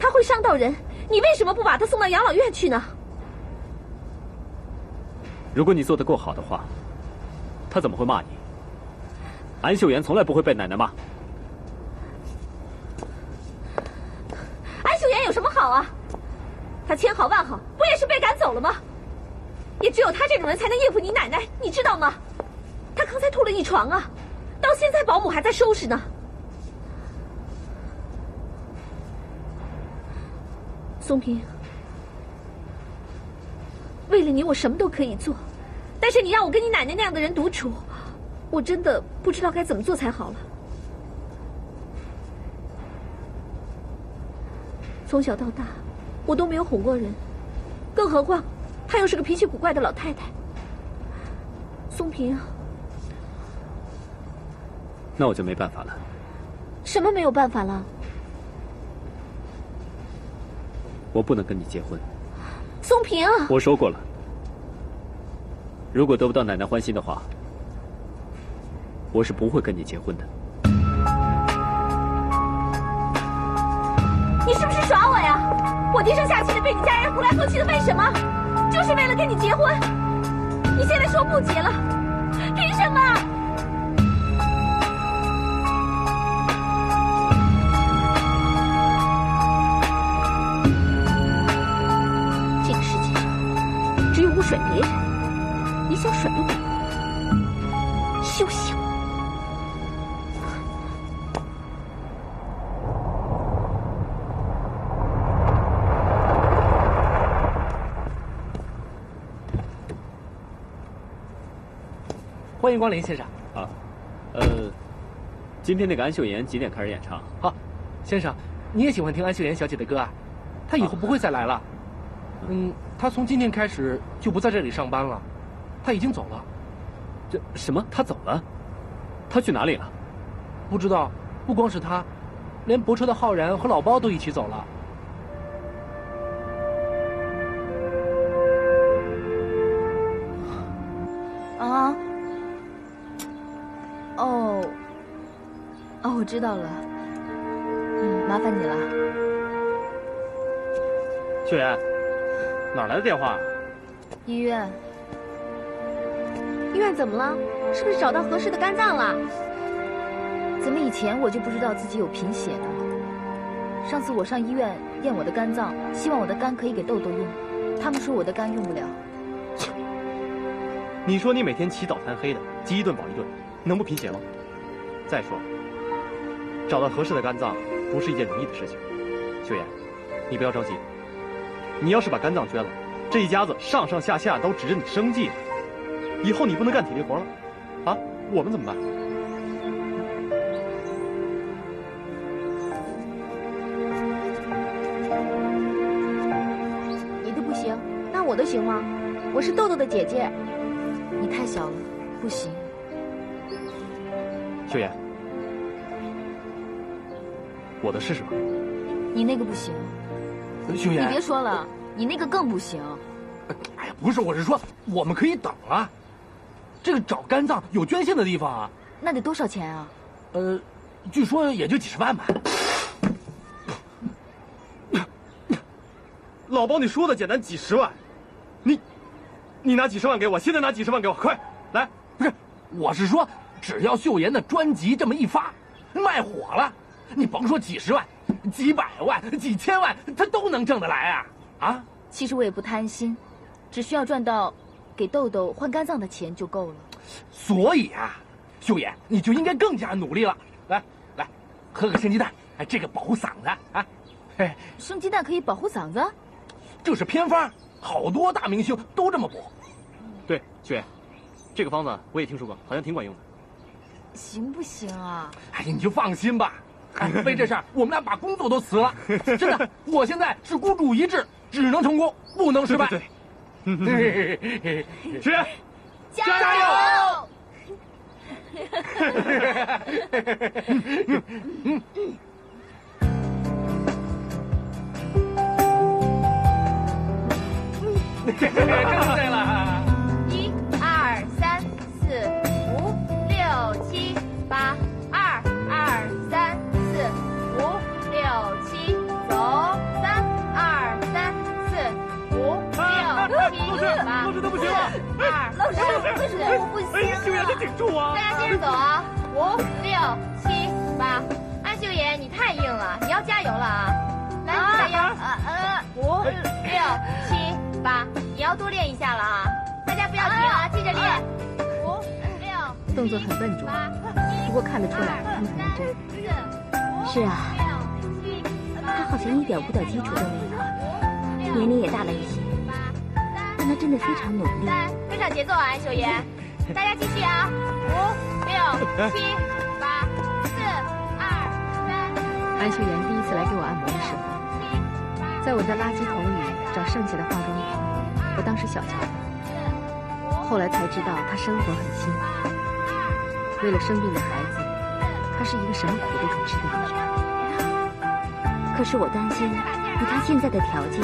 他会伤到人，你为什么不把他送到养老院去呢？如果你做得够好的话，他怎么会骂你？安秀妍从来不会被奶奶骂。安秀妍有什么好啊？他千好万好，不也是被赶走了吗？也只有他这种人才能应付你奶奶，你知道吗？他刚才吐了一床啊，到现在保姆还在收拾呢。松平，为了你，我什么都可以做，但是你让我跟你奶奶那样的人独处，我真的不知道该怎么做才好了。从小到大，我都没有哄过人，更何况她又是个脾气古怪的老太太。松平啊，那我就没办法了。什么没有办法了？我不能跟你结婚。松平啊！我说过了，如果得不到奶奶欢心的话，我是不会跟你结婚的。我低声下气的被你家人呼来喝去的，为什么？就是为了跟你结婚。你现在说不结了，凭什么？这个世界上只有污水别人，欢迎光临，先生。啊，呃，今天那个安秀妍几点开始演唱？好，先生，你也喜欢听安秀妍小姐的歌啊？她以后不会再来了。嗯，她从今天开始就不在这里上班了，她已经走了。这什么？她走了？她去哪里了？不知道，不光是她，连泊车的浩然和老包都一起走了。知道了。嗯，麻烦你了。秀妍，哪来的电话？医院。医院怎么了？是不是找到合适的肝脏了？怎么以前我就不知道自己有贫血呢？上次我上医院验我的肝脏，希望我的肝可以给豆豆用，他们说我的肝用不了。你说你每天起早贪黑的，饥一顿饱一顿，能不贫血吗？再说，找到合适的肝脏不是一件容易的事情。秀妍，你不要着急。你要是把肝脏捐了，这一家子上上下下都指着你生计呢。以后你不能干体力活了，啊，我们怎么办？你的不行，那我的行吗？我是豆豆的姐姐。你太小了，不行。秀妍，我的试试吧。你那个不行。秀妍，你别说了，你那个更不行。哎呀，不是，我是说，我们可以等啊。这个找肝脏有捐献的地方啊。那得多少钱啊？呃，据说也就几十万吧。老包，你说的简单，几十万，你，你拿几十万给我，现在拿几十万给我，快来！不是，我是说，只要秀妍的专辑这么一发，卖火了，你甭说几十万、几百万、几千万，他都能挣得来啊！啊！其实我也不贪心，只需要赚到给豆豆换肝脏的钱就够了。所以啊，秀妍，你就应该更加努力了。来，来，喝个生鸡蛋，哎，这个保护嗓子啊。嘿，生鸡蛋可以保护嗓子？这是偏方，好多大明星都这么补。对，秀妍，这个方子我也听说过，好像挺管用的。行不行啊？哎呀，你就放心吧。为这事儿，我们俩把工作都辞了。真的，我现在是孤注一掷，只能成功，不能失败。对，秀妍，加油！真对了！一二三四五六七八，二二三六七八，老师他不行了，二老师为什么我不行？秀妍，你顶住啊！大家接着走啊，五六七八，安秀妍，你太硬了，你要加油了啊！来，加油！呃呃，五六七。八，你要多练一下了啊！大家不要停啊，记着练。五六，动作很笨拙，不过看得出来他们很认真。是啊，他好像一点舞蹈基础都没有，年龄也大了一些，但他真的非常努力。跟上节奏啊，安秀妍！大家继续啊！五六七八四二三。安秀妍第一次来给我按摩的时候，在我的垃圾桶里找剩下的化妆品。我当时小瞧他，后来才知道他生活很辛苦。为了生病的孩子，他是一个什么苦都肯吃的女人。可是我担心，以他现在的条件，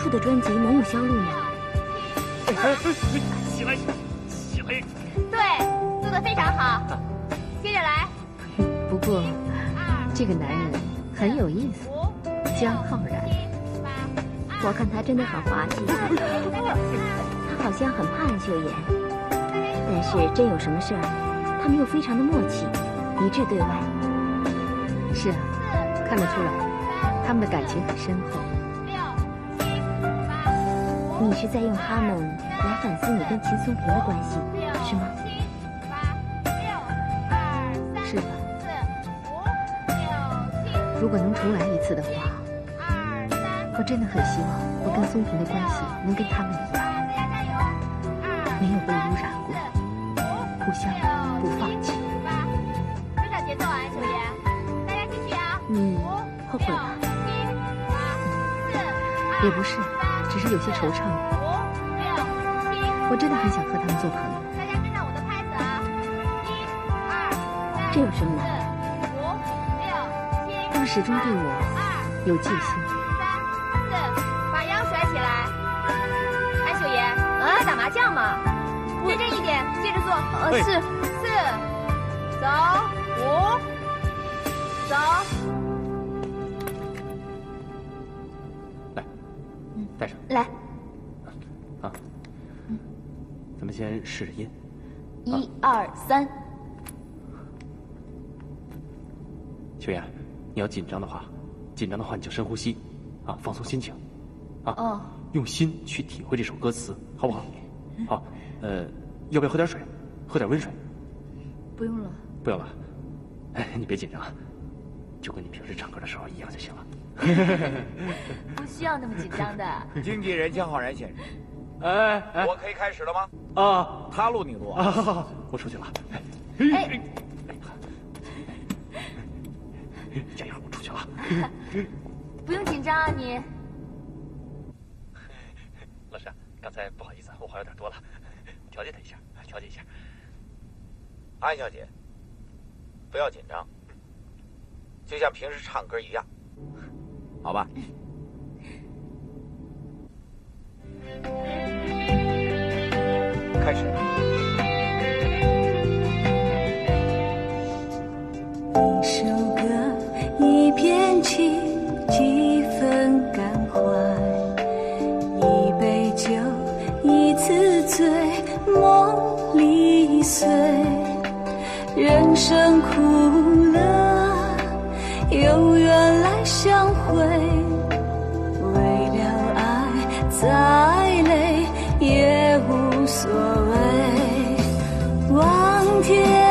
出的专辑能有销路吗？起来，起来！对，做的非常好。接着来。不过，这个男人很有意思，江浩然。我看他真的很滑稽，他好像很怕安秀妍，但是真有什么事儿，他们又非常的默契，一致对外。是啊，看得出来，他们的感情很深厚。你是在用他们来反思你跟秦松平的关系，是吗？是的。如果能重来一次的话。我真的很希望我跟松平的关系能跟他们一样，没有被污染过，互相不放弃。跟上节奏啊，秀妍！大家继续啊！你后悔了？也不是有些惆怅。我真的很想和他们做朋友。大家跟上我的拍子啊！一、二、三。这有什么难？五、六、七。他们始终对我有戒心。打麻将嘛，认真一点，接着做。呃，是四，走五，走。先试试音。一二三。秋妍，你要紧张的话，紧张的话你就深呼吸，啊，放松心情，啊。哦。用心去体会这首歌词，好不好？好，呃，要不要喝点水？喝点温水？不用了。不要了。哎，你别紧张，就跟你平时唱歌的时候一样就行了。不需要那么紧张的。经纪人江浩然先生，哎哎，我可以开始了吗？啊，他录你录啊。好好好，我出去了。哎，加油，我出去了。不用紧张啊，你。老师，刚才不好意思，我话有点多了。调节他一下，调节一下。安小姐，不要紧张，就像平时唱歌一样，好吧？开始。一首歌，一片情，几分感怀；一杯酒，一次醉，梦里碎。人生苦乐，有缘来相会。再累也无所谓。望天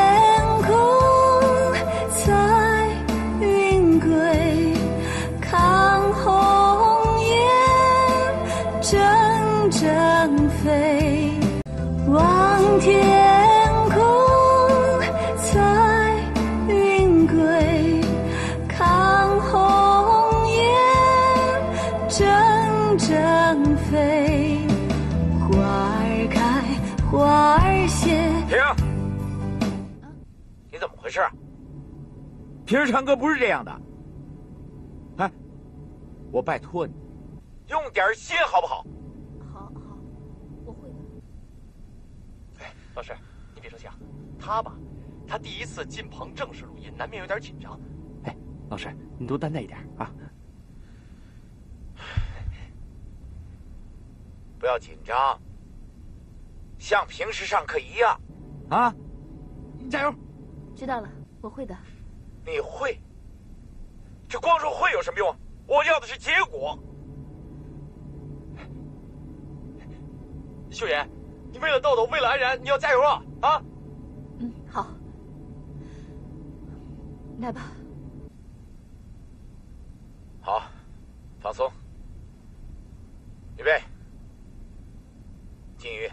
平时唱歌不是这样的。哎，我拜托你，用点心好不好？好好，我会的。哎老师，你别生气啊，他吧，他第一次进棚正式录音，难免有点紧张。哎，老师，你多担待一点啊。不要紧张，像平时上课一样，啊！加油！知道了，我会的。你会？这光说会有什么用？我要的是结果。秀妍，你为了豆豆，为了安然，你要加油啊！啊！嗯，好。来吧。好，放松，预备，进语。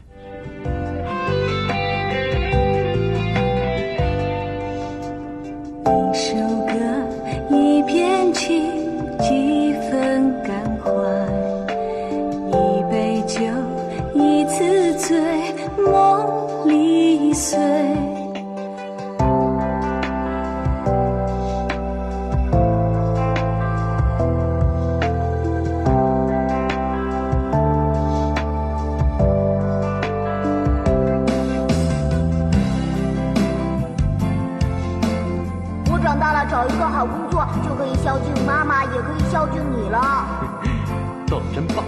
碎。我长大了，找一个好工作，就可以孝敬妈妈，也可以孝敬你了。豆豆真棒。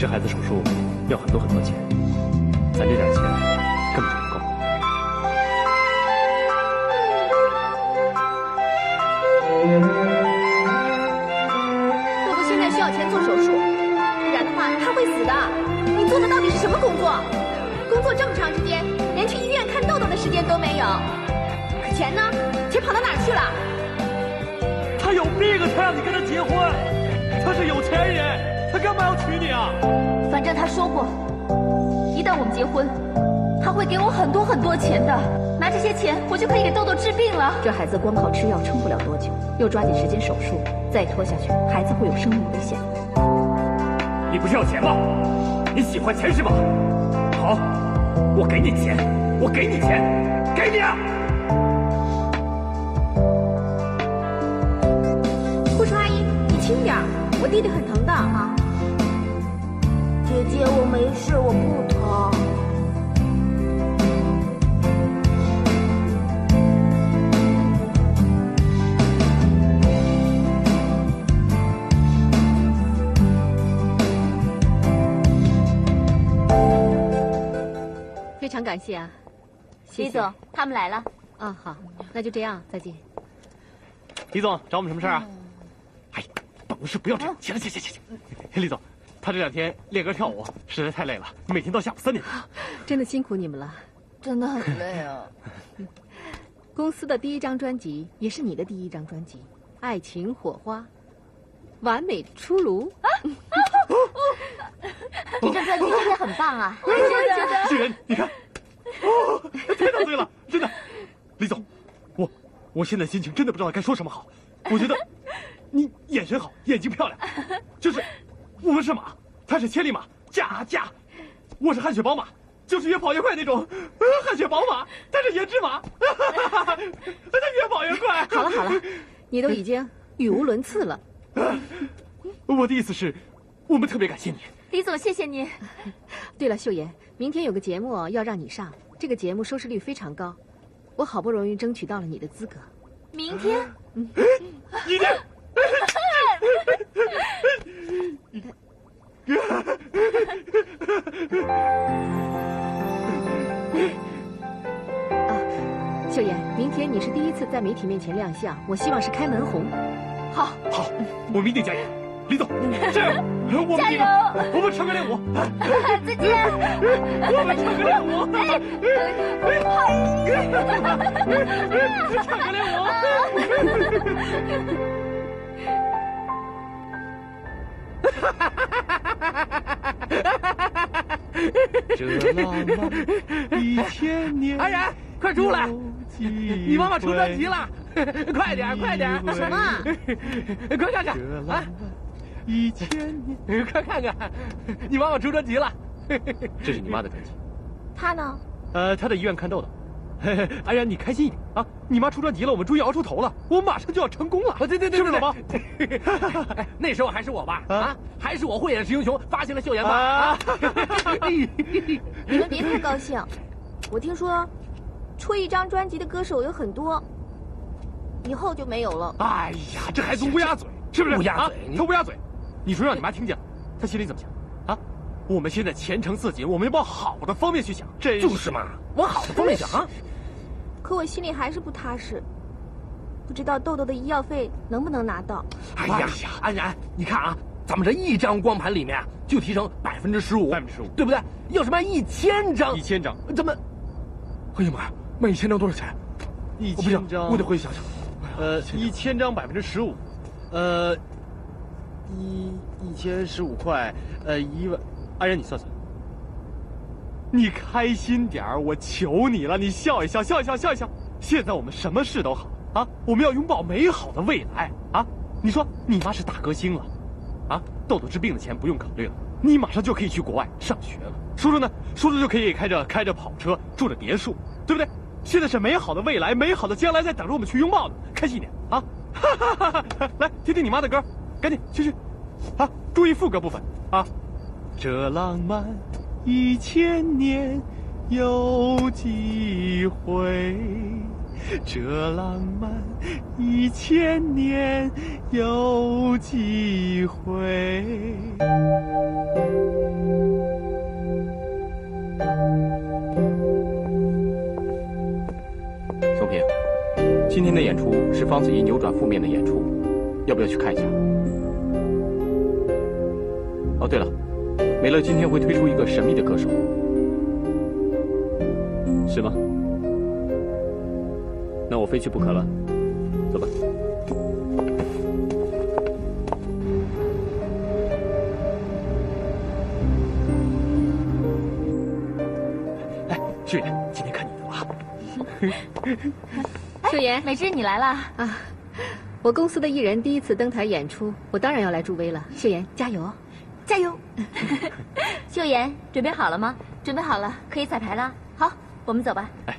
这孩子手术要很多很多钱，咱这点钱根本就不够。豆豆现在需要钱做手术，不然的话他会死的。你做的到底是什么工作？工作这么长时间，连去医院看豆豆的时间都没有。可钱呢？钱跑到哪儿去了？他有病啊！才让你跟他结婚，他是有钱人，他干嘛要娶你啊？反正他说过，一旦我们结婚，他会给我很多很多钱的。拿这些钱，我就可以给豆豆治病了。这孩子光靠吃药撑不了多久，又抓紧时间手术，再拖下去，孩子会有生命危险。你不是要钱吗？你喜欢钱是吧？好，我给你钱，我给你钱，给你啊！护士阿姨，你轻点，我弟弟很疼的啊。姐姐，我没事，我不疼。非常感谢啊，李总，他们来了。啊，好，那就这样，再见。李总找我们什么事儿啊？哎，办公室不要这样。行了，行行行行。李总，他这两天练歌跳舞实在太累了，每天到下午三点多。真的辛苦你们了，真的很累啊。公司的第一张专辑也是你的第一张专辑，《爱情火花》，完美出炉。啊 这张专辑真的很棒啊！我也觉得。秀妍，你看，哦，太陶醉了，真的。李总，我我现在心情真的不知道该说什么好。我觉得，你眼神好，眼睛漂亮，就是我们是马，他是千里马，驾驾，我是汗血宝马，就是越跑越快那种，呃汗血宝马，他是颜值马，他越跑越快。好了好了，你都已经语无伦次了。我的意思是，我们特别感谢你。李总，谢谢你。对了，秀妍，明天有个节目要让你上，这个节目收视率非常高，我好不容易争取到了你的资格。明天，一 定。秀妍，明天你是第一次在媒体面前亮相，我希望是开门红。好，好，我们一定加油。李总，加油！我们加油！我们唱歌练舞。再见。我们唱歌练舞。唱歌练舞。这浪漫一千年。安然，快出来！你妈妈出专辑了，快点，快点！什么？快看看啊！一千年，快看看，你妈妈出专辑了。这是你妈的专辑。她呢？呃，她在医院看 安然，你开心一点啊！你妈出专辑了，我们终于熬出头了，我们马上就要成功了。啊对对对，是不是老包？那时候还是我吧？啊，还是我慧眼识英雄，发现了秀妍吧？啊！你们别太高兴，我听说出一张专辑的歌手有很多，以后就没有了。哎呀，这孩子乌鸦嘴，是不是？乌鸦嘴，他乌鸦嘴。你说让你妈听见了，她心里怎么想？啊？我们现在前程似锦，我们要往好的方面去想。这就是嘛，往好的方面想啊。可我心里还是不踏实，不知道豆豆的医药费能不能拿到。哎呀，安然，你看啊，咱们这一张光盘里面就提成百分之十五，百分之十五，对不对？要是卖一千张，一千张，咱们，哎呀妈呀，卖一千张多少钱？一千张，我得回去想想。呃，一千张百分之十五，呃，一一千十五块，呃，一万。安然，你算算。你开心点儿，我求你了，你笑一笑，笑一笑，笑一笑。现在我们什么事都好啊，我们要拥抱美好的未来啊！你说你妈是大歌星了，啊，豆豆治病的钱不用考虑了，你马上就可以去国外上学了。叔叔呢，叔叔就可以开着开着跑车，住着别墅，对不对？现在是美好的未来，美好的将来在等着我们去拥抱呢。开心一点啊！哈哈哈哈来听听你妈的歌，赶紧去去，啊，注意副歌部分啊，这浪漫。一千年有几回？这浪漫一千年有几回？宋平，今天的演出是方子怡扭转负面的演出，要不要去看一下？哦，对了。美乐今天会推出一个神秘的歌手，是吗？那我非去不可了，走吧。哎，秀妍，今天看你的了。秀妍，美芝，你来了啊！我公司的艺人第一次登台演出，我当然要来助威了。秀妍，加油！加油！秀妍，准备好了吗？准备好了，可以彩排了。好，我们走吧。哎，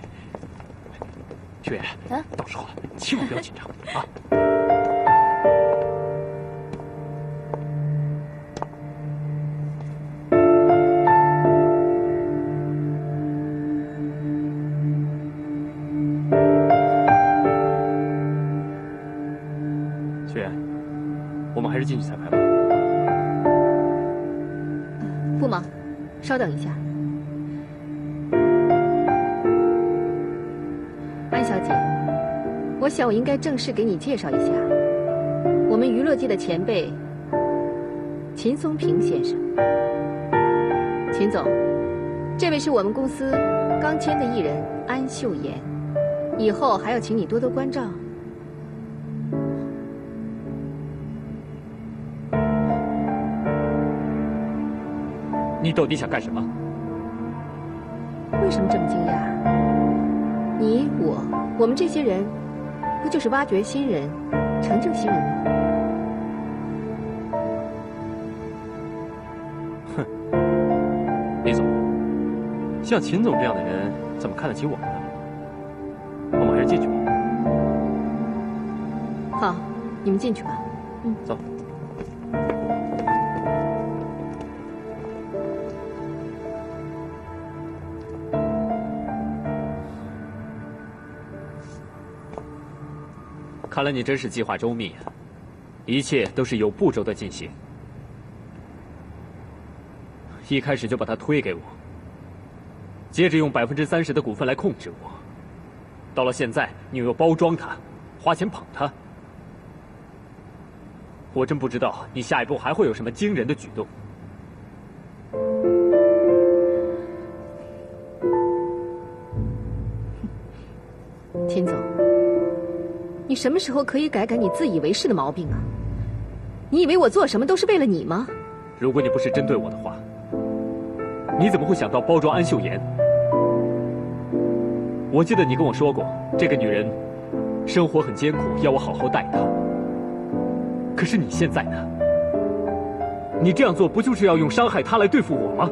秀妍，嗯，到时候，千万不要紧张 啊！秀妍，我们还是进去彩排吧。稍等一下。安小姐，我想我应该正式给你介绍一下，我们娱乐界的前辈秦松平先生。秦总，这位是我们公司刚签的艺人安秀妍，以后还要请你多多关照。你到底想干什么？为什么这么惊讶？你我我们这些人不就是挖掘新人成就新人吗？哼李总像秦总这样的人怎么看得起我们呢？我们还是进去吧。好你们进去吧。看来你真是计划周密啊，一切都是有步骤的进行。一开始就把他推给我，接着用百分之三十的股份来控制我，到了现在你又包装他，花钱捧他，我真不知道你下一步还会有什么惊人的举动。什么时候可以改改你自以为是的毛病啊？你以为我做什么都是为了你吗？如果你不是针对我的话，你怎么会想到包装安秀妍？我记得你跟我说过，这个女人生活很艰苦，要我好好待她。可是你现在呢？你这样做不就是要用伤害她来对付我吗？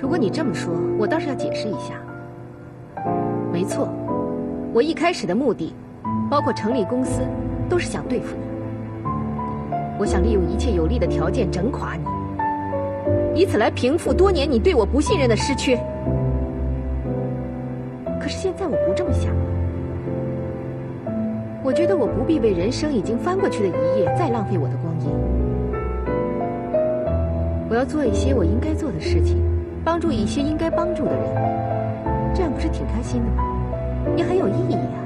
如果你这么说，我倒是要解释一下。没错，我一开始的目的，包括成立公司，都是想对付你。我想利用一切有利的条件整垮你，以此来平复多年你对我不信任的失缺。可是现在我不这么想了，我觉得我不必为人生已经翻过去的一页再浪费我的光阴。我要做一些我应该做的事情，帮助一些应该帮助的人，这样不是挺开心的吗？也很有意义啊。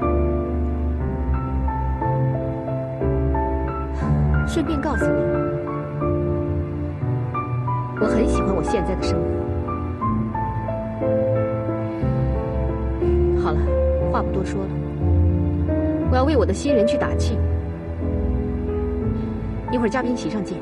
顺便告诉你，我很喜欢我现在的生活。好了，话不多说了，我要为我的新人去打气。一会儿嘉宾席上见。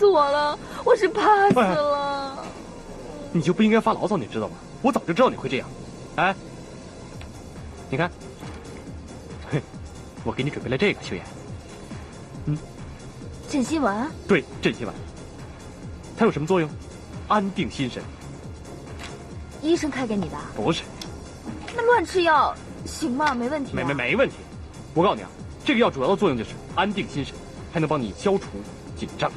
死我了！我是怕死了。你就不应该发牢骚，你知道吗？我早就知道你会这样。哎，你看，嘿，我给你准备了这个，秀妍。嗯，镇心丸。对，镇心丸。它有什么作用？安定心神。医生开给你的？不是。那乱吃药行吗？没问题。没没没问题。我告诉你啊，这个药主要的作用就是安定心神，还能帮你消除紧张。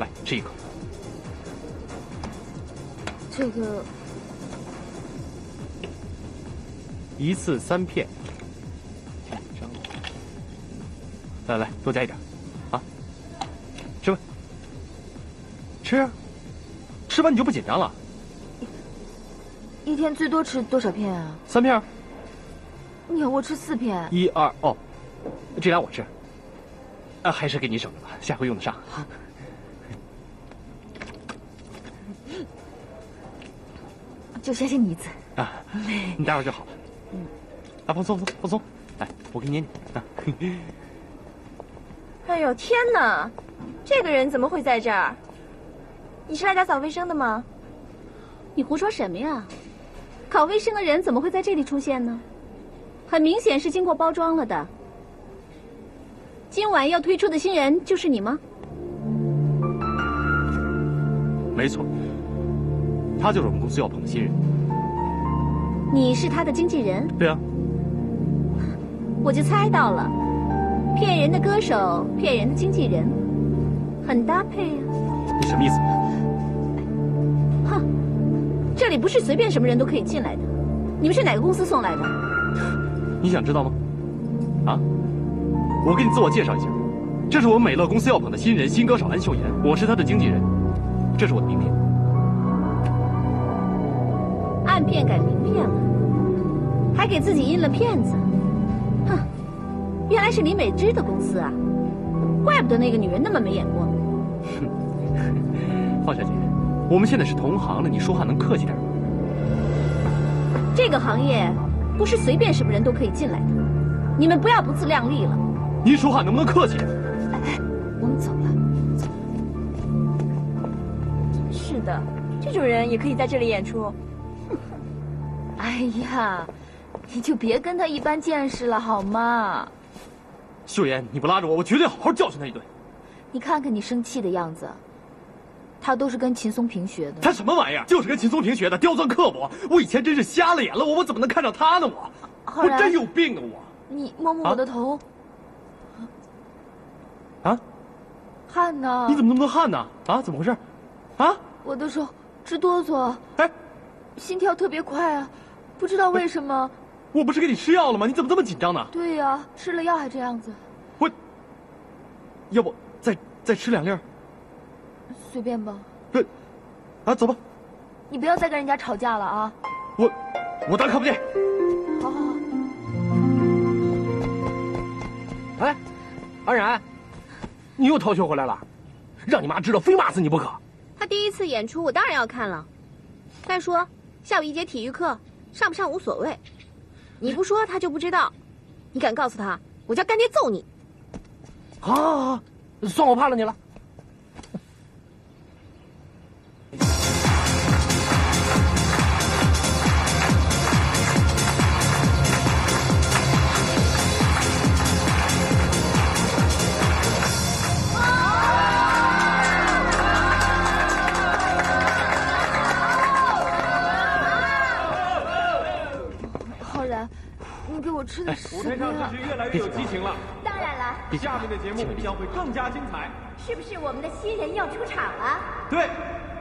来吃一口。这个一次三片。来来，多加一点，啊，吃吧，吃啊，吃完你就不紧张了。一天最多吃多少片啊？三片。你要我吃四片？一二哦，这俩我吃。啊，还是给你省着吧，下回用得上。就相信你一次啊！你待会儿就好了。嗯，啊，放松放松放松，来，我给你捏捏啊。哎呦天哪，这个人怎么会在这儿？你是来打扫卫生的吗？你胡说什么呀？搞卫生的人怎么会在这里出现呢？很明显是经过包装了的。今晚要推出的新人就是你吗？没错，他就是我们公司要捧的新人。你是他的经纪人？对啊。我就猜到了，骗人的歌手，骗人的经纪人，很搭配呀、你什么意思？哼，这里不是随便什么人都可以进来的。你们是哪个公司送来的？你想知道吗？啊？我给你自我介绍一下，这是我们美乐公司要捧的新人新歌手安秀妍，我是他的经纪人，这是我的名片。按片改名片了，还给自己印了片子。哼，原来是林美芝的公司啊，怪不得那个女人那么没眼光。哼方小姐，我们现在是同行了，你说话能客气点吗？这个行业不是随便什么人都可以进来的，你们不要不自量力了。您说话能不能客气点？我们走了。是的，这种人也可以在这里演出。哎呀，你就别跟他一般见识了好吗？秀妍，你不拉着我，我绝对好好教训他一顿。你看看你生气的样子，他都是跟秦松平学的。他什么玩意儿？就是跟秦松平学的，刁钻刻薄。我以前真是瞎了眼了，我我怎么能看上他呢？我，我真有病啊！我你摸摸我的头，啊，汗呢？你怎么那么多汗呢？啊，怎么回事？啊，我的手直哆嗦，哎，心跳特别快啊，不知道为什么。我不是给你吃药了吗？你怎么这么紧张呢？对呀、吃了药还这样子，要不再再吃两粒儿？随便吧。不，啊，走吧，你不要再跟人家吵架了啊！我我当看不见。好好好。哎，安然，你又逃学回来了，让你妈知道非骂死你不可。他第一次演出，我当然要看了。再说下午一节体育课，上不上无所谓。你不说他就不知道，你敢告诉他，我叫干爹揍你！好，好，好，算我怕了你了。我吃的什舞台上真？是越来越有激情了，当然了，下面的节目将会更加精彩。是不是我们的新人要出场了？对，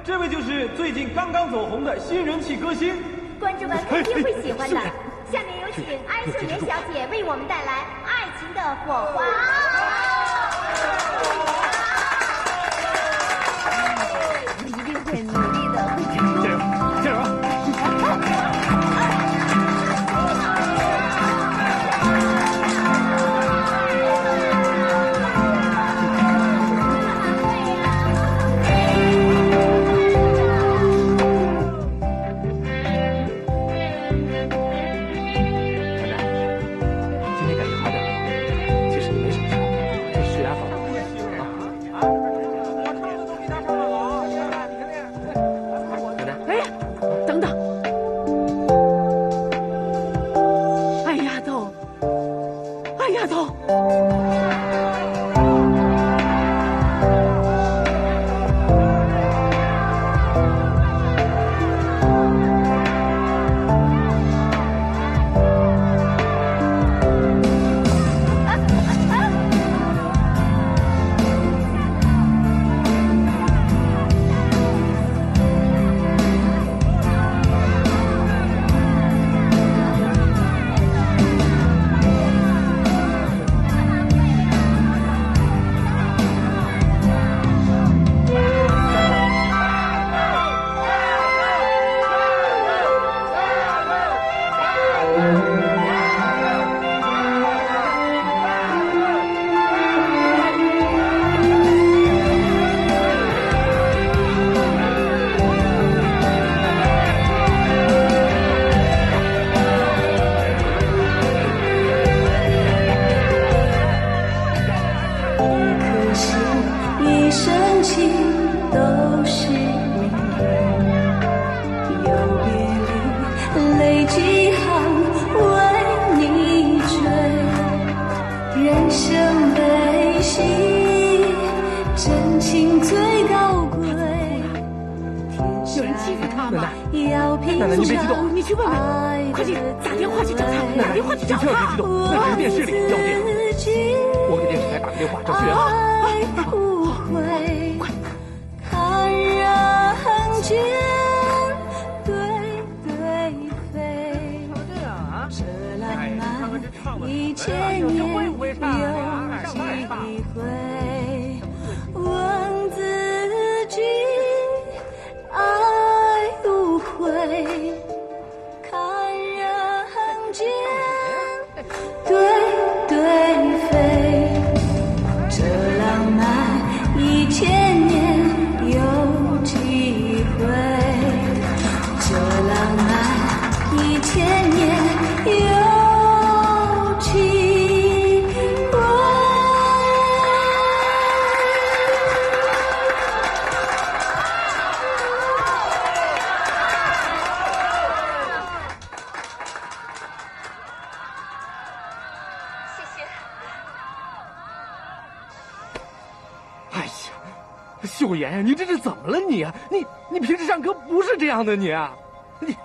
这位就是最近刚刚走红的新人气歌星。观众们肯定会喜欢的。下面有请安秀妍小姐为我们带来《爱情的火花》。你啊？你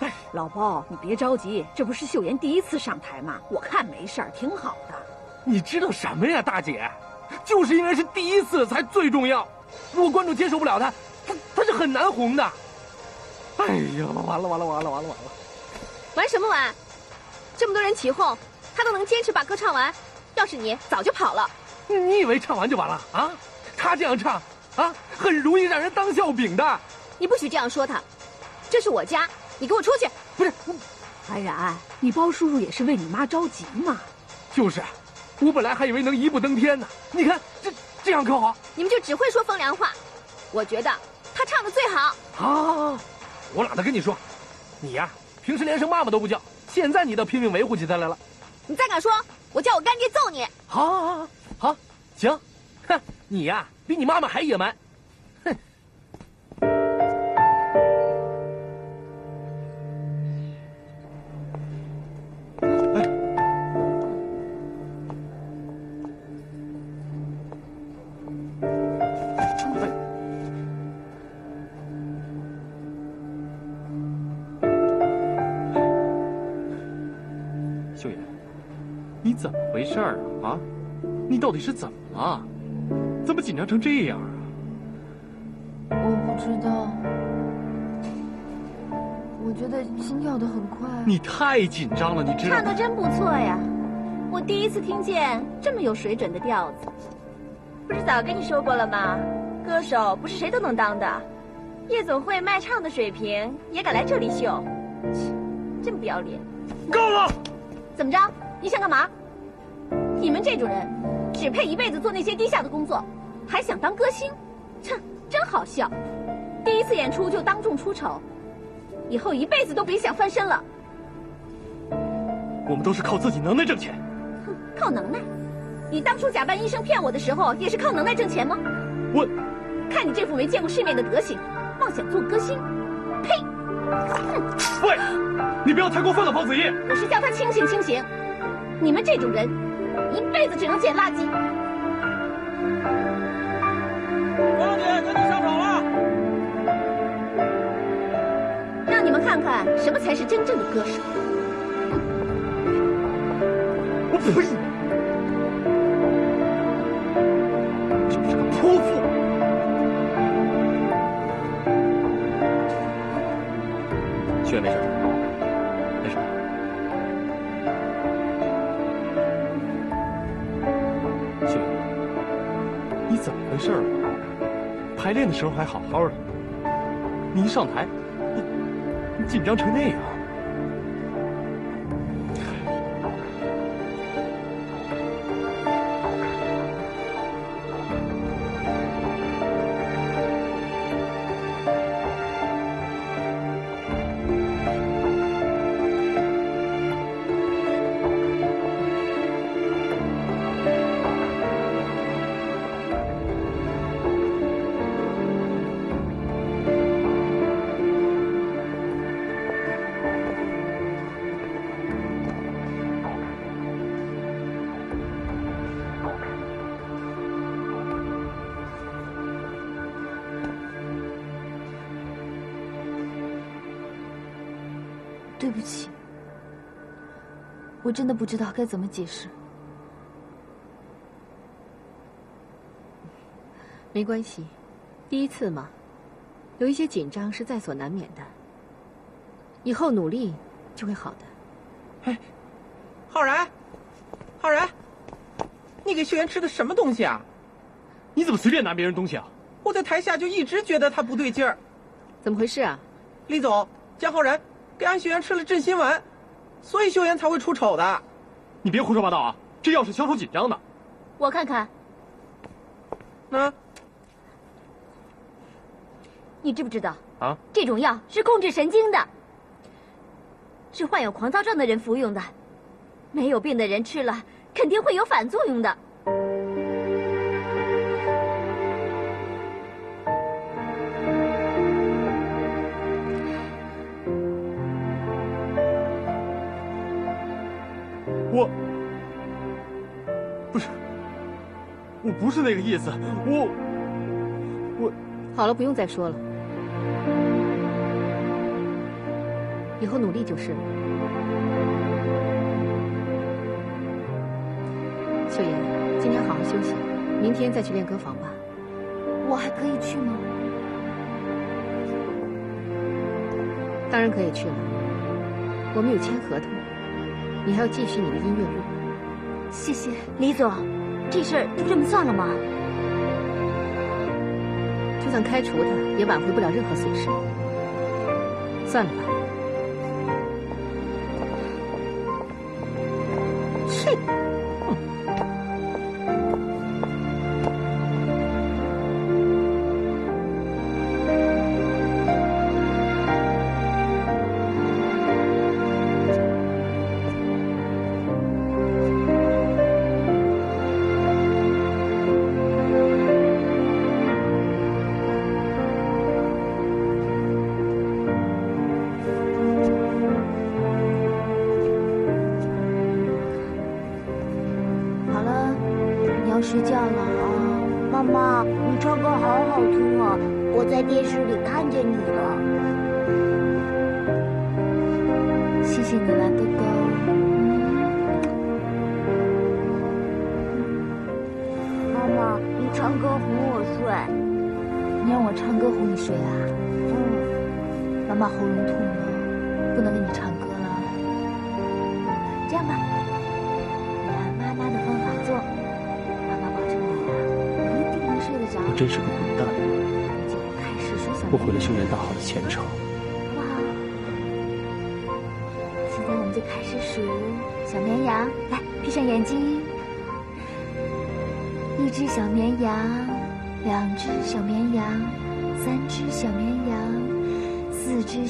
哎老包，你别着急，这不是秀妍第一次上台吗？我看没事儿，挺好的。你知道什么呀，大姐？就是因为是第一次才最重要。如果观众接受不了她，她她是很难红的。哎呀，完了完了完了完了完了！玩什么玩？这么多人起哄，她都能坚持把歌唱完。要是你，早就跑了。你以为唱完就完了啊？她这样唱啊，很容易让人当笑柄的。你不许这样说他，这是我家，你给我出去！不是，安然，你包叔叔也是为你妈着急嘛。就是，我本来还以为能一步登天呢。你看这这样可好？你们就只会说风凉话。我觉得他唱的最好。好好好，我懒得跟你说，你呀，平时连声妈妈都不叫，现在你倒拼命维护起他来了。你再敢说，我叫我干爹揍你！好，好，好，好，行，哼，你呀，比你妈妈还野蛮，到底是怎么了？怎么紧张成这样啊？我不知道，我觉得心跳的很快。你太紧张了，你知道？唱的真不错呀，我第一次听见这么有水准的调子。不是早跟你说过了吗？歌手不是谁都能当的，夜总会卖唱的水平也敢来这里秀，切，真不要脸！够了！怎么着？你想干嘛？你们这种人，只配一辈子做那些低下的工作，还想当歌星？哼，真好笑！第一次演出就当众出丑，以后一辈子都别想翻身了。我们都是靠自己能耐挣钱。哼，靠能耐？你当初假扮医生骗我的时候，也是靠能耐挣钱吗？我，看你这副没见过世面的德行，妄想做歌星，呸！哼！喂，你不要太过分了，包子怡。我是叫他清醒清醒。你们这种人，一辈子只能捡垃圾。王姐赶紧上场了。让你们看看什么才是真正的歌手。我呸！排练的时候还好好的，你一上台，你你紧张成那样。我真的不知道该怎么解释。没关系，第一次嘛，有一些紧张是在所难免的。以后努力就会好的。哎，浩然，浩然，你给秀妍吃的什么东西啊？你怎么随便拿别人东西啊？我在台下就一直觉得他不对劲儿。怎么回事啊？李总，江浩然给安秀妍吃了镇心丸，所以秀妍才会出丑的。你别胡说八道啊！这药是消除紧张的。我看看。那。你知不知道啊？这种药是控制神经的，是患有狂躁症的人服用的，没有病的人吃了肯定会有反作用的。我不是那个意思，我我好了，不用再说了。以后努力就是了。秀妍，今天好好休息，明天再去练歌房吧。我还可以去吗？当然可以去了。我们有签合同，你还要继续你的音乐路。谢谢李总，这事儿就这么算了吗？就算开除他，也挽回不了任何损失。算了吧。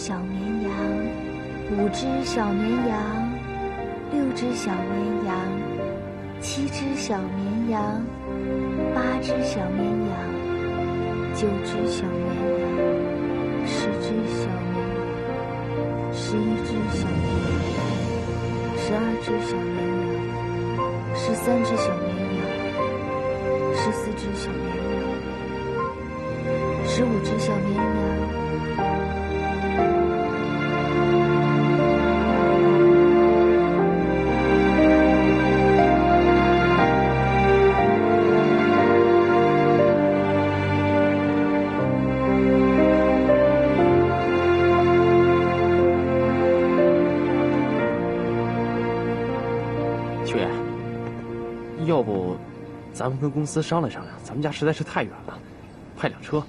小绵羊，五只小绵羊，六只小绵羊，七只小绵羊。八只小绵羊，九只小绵羊，十只小绵羊，十一只小绵羊，十二只小绵羊，十三只小绵羊，十四只小绵羊，十五只小绵羊。咱们跟公司商量商量，咱们家实在是太远了，派辆车，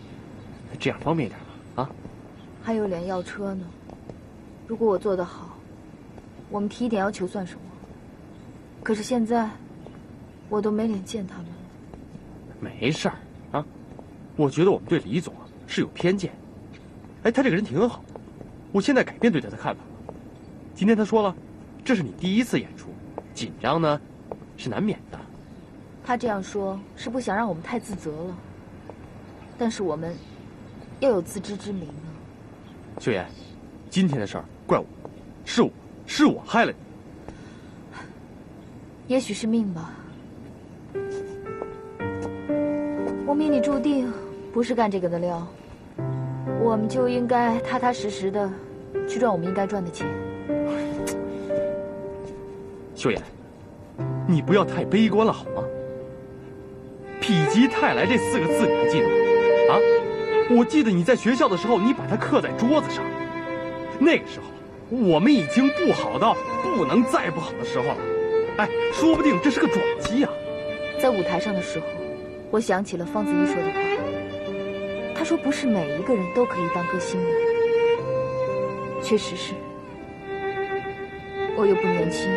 这样方便一点嘛？啊？还有脸要车呢？如果我做得好，我们提一点要求算什么？可是现在，我都没脸见他们。没事儿啊，我觉得我们对李总啊是有偏见。哎，他这个人挺好，我现在改变对他的看法了。今天他说了，这是你第一次演出，紧张呢是难免的。他这样说，是不想让我们太自责了。但是我们要有自知之明啊。秀妍，今天的事儿怪我，是我是我害了你。也许是命吧。我命里注定不是干这个的料，我们就应该踏踏实实的去赚我们应该赚的钱。秀妍，你不要太悲观了好吗？否极泰来这四个字你还记得吗？啊，我记得你在学校的时候，你把它刻在桌子上。那个时候，我们已经不好到不能再不好的时候了。哎，说不定这是个转机啊！在舞台上的时候，我想起了方子怡说的话。他说：“不是每一个人都可以当歌星的。”确实是，我又不年轻，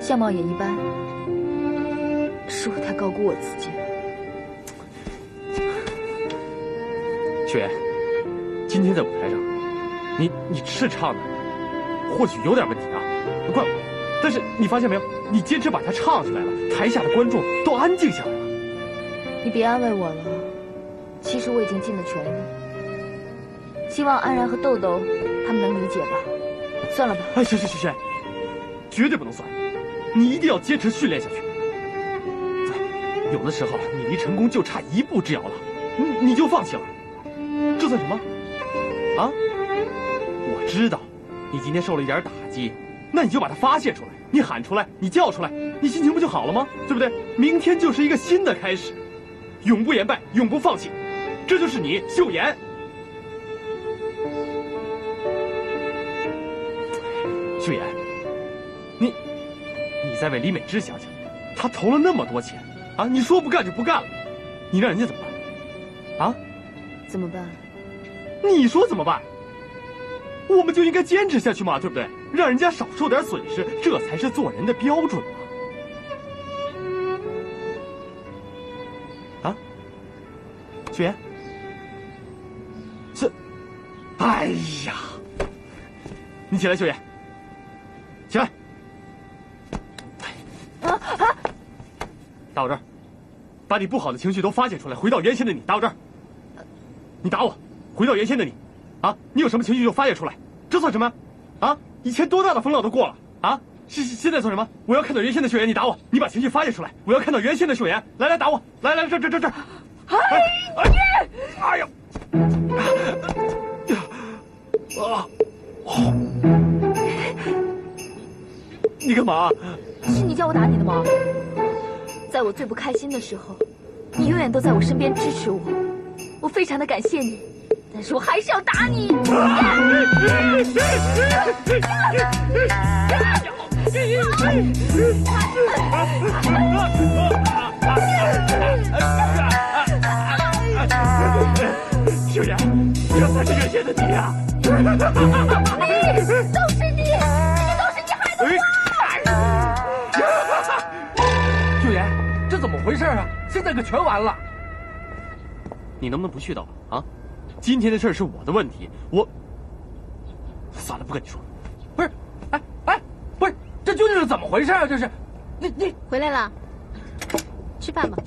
相貌也一般，是我太高估我自己了。雪妍，今天在舞台上，你你是唱的，或许有点问题啊，怪我。但是你发现没有，你坚持把它唱出来了，台下的观众都安静下来了。你别安慰我了，其实我已经尽了全力。希望安然和豆豆他们能理解吧。算了吧。哎，行行行行，绝对不能算，你一定要坚持训练下去。有的时候你离成功就差一步之遥了，你你就放弃了，这算什么？啊？我知道，你今天受了一点打击，那你就把它发泄出来，你喊出来，你叫出来，你心情不就好了吗？对不对？明天就是一个新的开始，永不言败，永不放弃，这就是你，秀妍。秀妍，你你再为李美芝想想，她投了那么多钱啊！你说不干就不干了，你让人家怎么办？啊？怎么办？你说怎么办？我们就应该坚持下去嘛，对不对？让人家少受点损失，这才是做人的标准嘛。啊？秀妍，这，哎呀，你起来，秀妍。起来！啊啊！到我这儿，把你不好的情绪都发泄出来，回到原先的你。打我这儿，你打我，回到原先的你。啊，你有什么情绪就发泄出来，这算什么？啊，以前多大的风浪都过了啊！现现在算什么？我要看到原先的秀妍，你打我，你把情绪发泄出来，我要看到原先的秀妍。来来打我，来来这这这这。哎哎哎呀！啊！你干嘛？是你叫我打你的吗？在我最不开心的时候，你永远都在我身边支持我，我非常的感谢你。但是我还是要打你。秀妍，这才是原先的你呀！你都是啊？现在可全完了。你能不能不絮叨了啊？今天的事是我的问题，我算了，不跟你说了。不是，哎哎，不是，这究竟是怎么回事啊？这是，你你回来了，吃饭吧。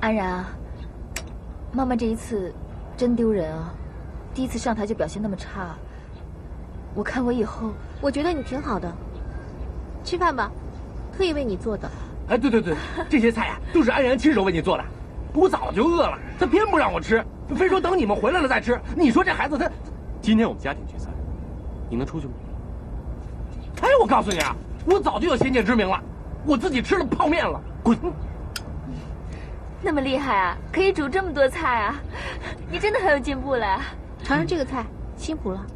安然啊，妈妈这一次真丢人啊！第一次上台就表现那么差，我看我以后，我觉得你挺好的。吃饭吧，特意为你做的。哎，对对对，这些菜呀都是安然亲手为你做的。我早就饿了，他偏不让我吃，非说等你们回来了再吃。你说这孩子他……今天我们家庭聚餐，你能出去吗？哎，我告诉你啊，我早就有先见之明了，我自己吃了泡面了。滚！那么厉害啊，可以煮这么多菜啊！你真的很有进步了。尝尝这个菜，辛苦了。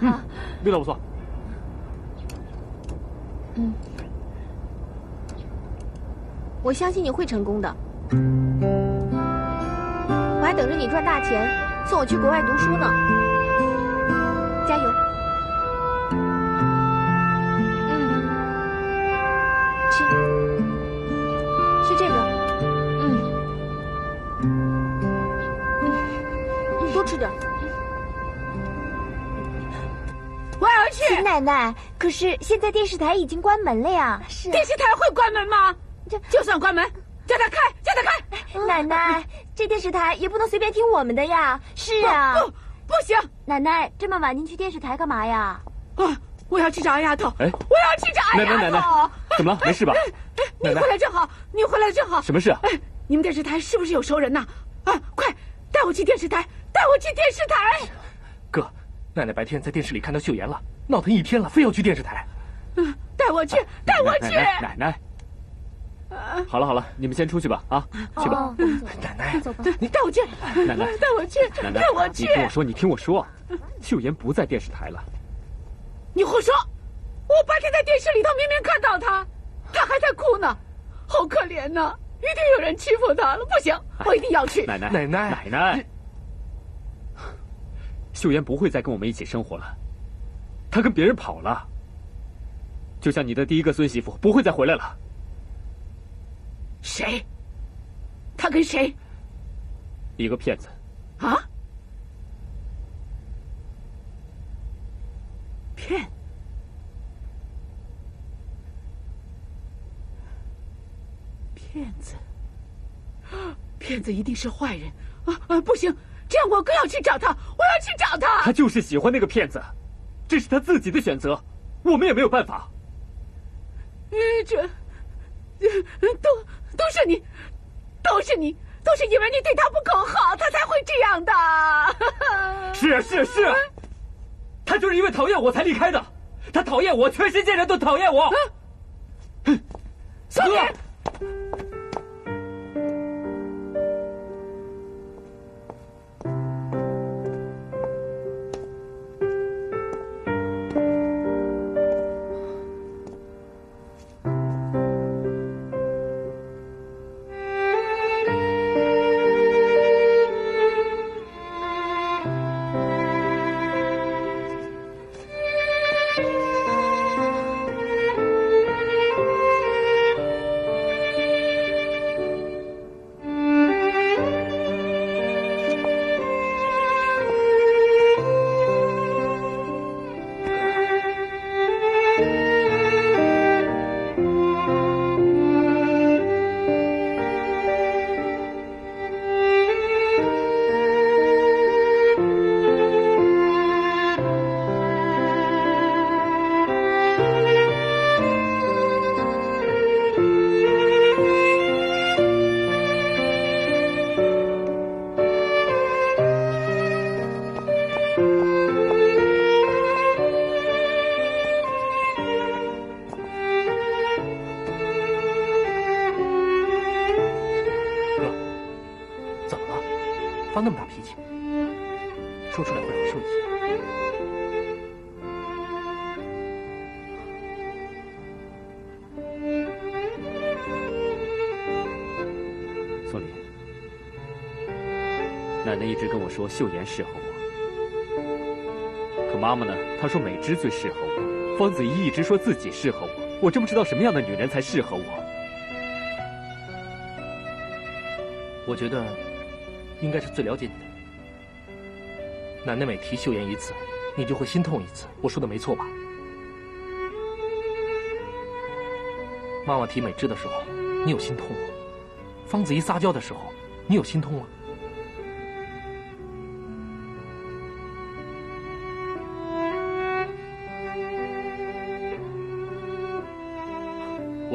嗯，味道不错。嗯，我相信你会成功的。我还等着你赚大钱，送我去国外读书呢。加油！嗯，吃，吃这个。嗯，多吃点。我要去。秦奶奶，可是现在电视台已经关门了呀。是。电视台会关门吗？就就算关门。叫他开，叫他开！奶奶，这电视台也不能随便听我们的呀。是啊，不，不行！奶奶，这么晚您去电视台干嘛呀？啊，我要去找丫头。哎，我要去找丫头。奶奶，奶奶，怎么了？没事吧？你回来正好，你回来正好。什么事啊？哎，你们电视台是不是有熟人呐？啊，快带我去电视台，带我去电视台。哥，奶奶白天在电视里看到秀妍了，闹腾一天了，非要去电视台。嗯带我去，带我去！奶奶，奶奶。好了好了，你们先出去吧，啊，去吧。奶奶，你带我去，奶奶，带我去，奶奶，带我去。你听我说，你听我说，秀妍不在电视台了。你胡说！我白天在电视里头明明看到她，她还在哭呢，好可怜呐！一定有人欺负她了，不行，我一定要去。奶奶，奶奶，奶奶，秀妍不会再跟我们一起生活了，她跟别人跑了。就像你的第一个孙媳妇不会再回来了。谁？他跟谁？一个骗子。啊？骗？骗子？骗子一定是坏人啊啊！不行，这样我更要去找他，我要去找他。他就是喜欢那个骗子，这是他自己的选择，我们也没有办法。嗯，这，都都是你，都是你，都是因为你对他不够好，他才会这样的。是啊，是啊，是啊，他就是因为讨厌我才离开的，他讨厌我，全世界人都讨厌我。小莲。发我说秀妍适合我，可妈妈呢？她说美芝最适合我，方子怡一直说自己适合我，我真不知道什么样的女人才适合我。我觉得。应该是最了解你的。奶奶每提秀妍一次，你就会心痛一次。我说的没错吧？妈妈提美芝的时候，你有心痛吗？方子怡撒娇的时候，你有心痛吗？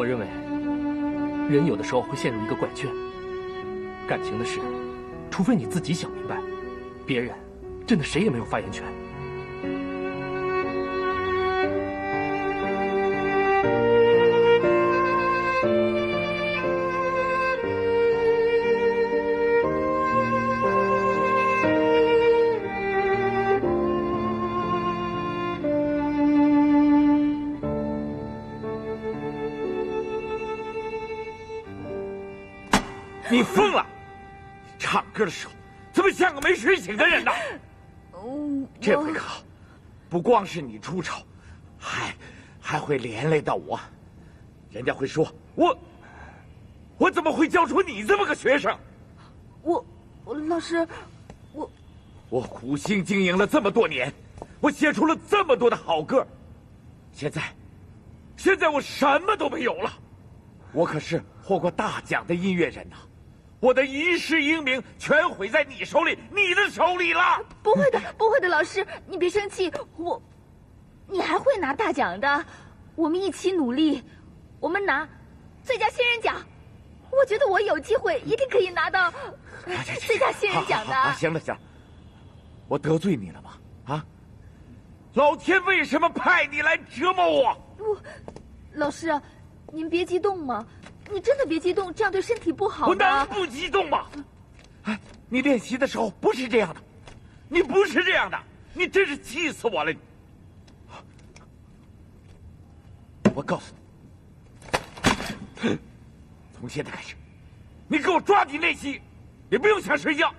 我认为，人有的时候会陷入一个怪圈，感情的事。除非你自己想明白，别人真的谁也没有发言权。歌的时候，怎么像个没睡醒的人呢？这回可好，不光是你出丑，还还会连累到我。人家会说我，我怎么会教出你这么个学生？我，我老师，我，我苦心经营了这么多年，我写出了这么多的好歌，现在，现在我什么都没有了。我可是获过大奖的音乐人呐。我的一世英名全毁在你手里，你的手里了。不会的，不会的，老师，你别生气。我，你还会拿大奖的。我们一起努力，我们拿最佳新人奖。我觉得我有机会，一定可以拿到最佳新人奖的。行了行了，我得罪你了吗？啊？老天为什么派你来折磨我？我，老师啊，您别激动嘛，你真的别激动，这样对身体不好。我能不激动吗？哎，你练习的时候不是这样的，你不是这样的，你真是气死我了！我告诉你，从现在开始，你给我抓紧练习，你不用想睡觉，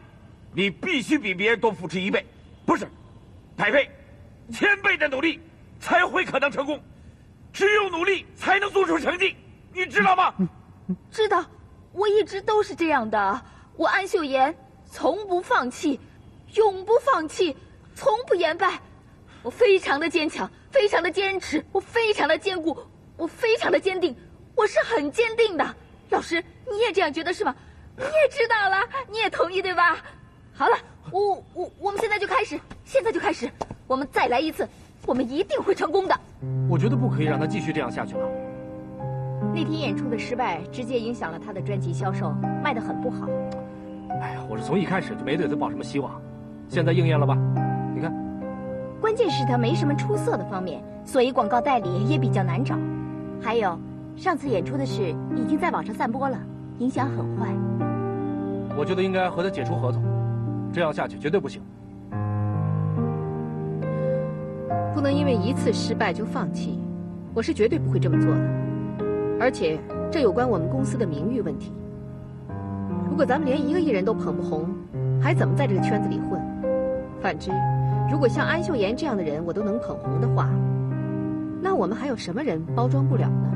你必须比别人多付出一倍，不是，百倍。千倍的努力才会可能成功，只有努力才能做出成绩，你知道吗？知道，我一直都是这样的。我安秀妍从不放弃，永不放弃，从不言败。我非常的坚强，非常的坚持，我非常的坚固，我非常的坚定，我是很坚定的。老师，你也这样觉得是吗？你也知道了，你也同意对吧？好了，我我我们现在就开始，现在就开始。我们再来一次，我们一定会成功的。我觉得不可以让他继续这样下去了。那天演出的失败，直接影响了他的专辑销售，卖得很不好。哎呀，我是从一开始就没对他抱什么希望，现在应验了吧？你看，关键是他没什么出色的方面，所以广告代理也比较难找。还有，上次演出的事已经在网上散播了，影响很坏。我觉得应该和他解除合同，这样下去绝对不行。不能因为一次失败就放弃，我是绝对不会这么做的。而且这有关我们公司的名誉问题。如果咱们连一个艺人都捧不红，还怎么在这个圈子里混？反之，如果像安秀妍这样的人我都能捧红的话，那我们还有什么人包装不了呢？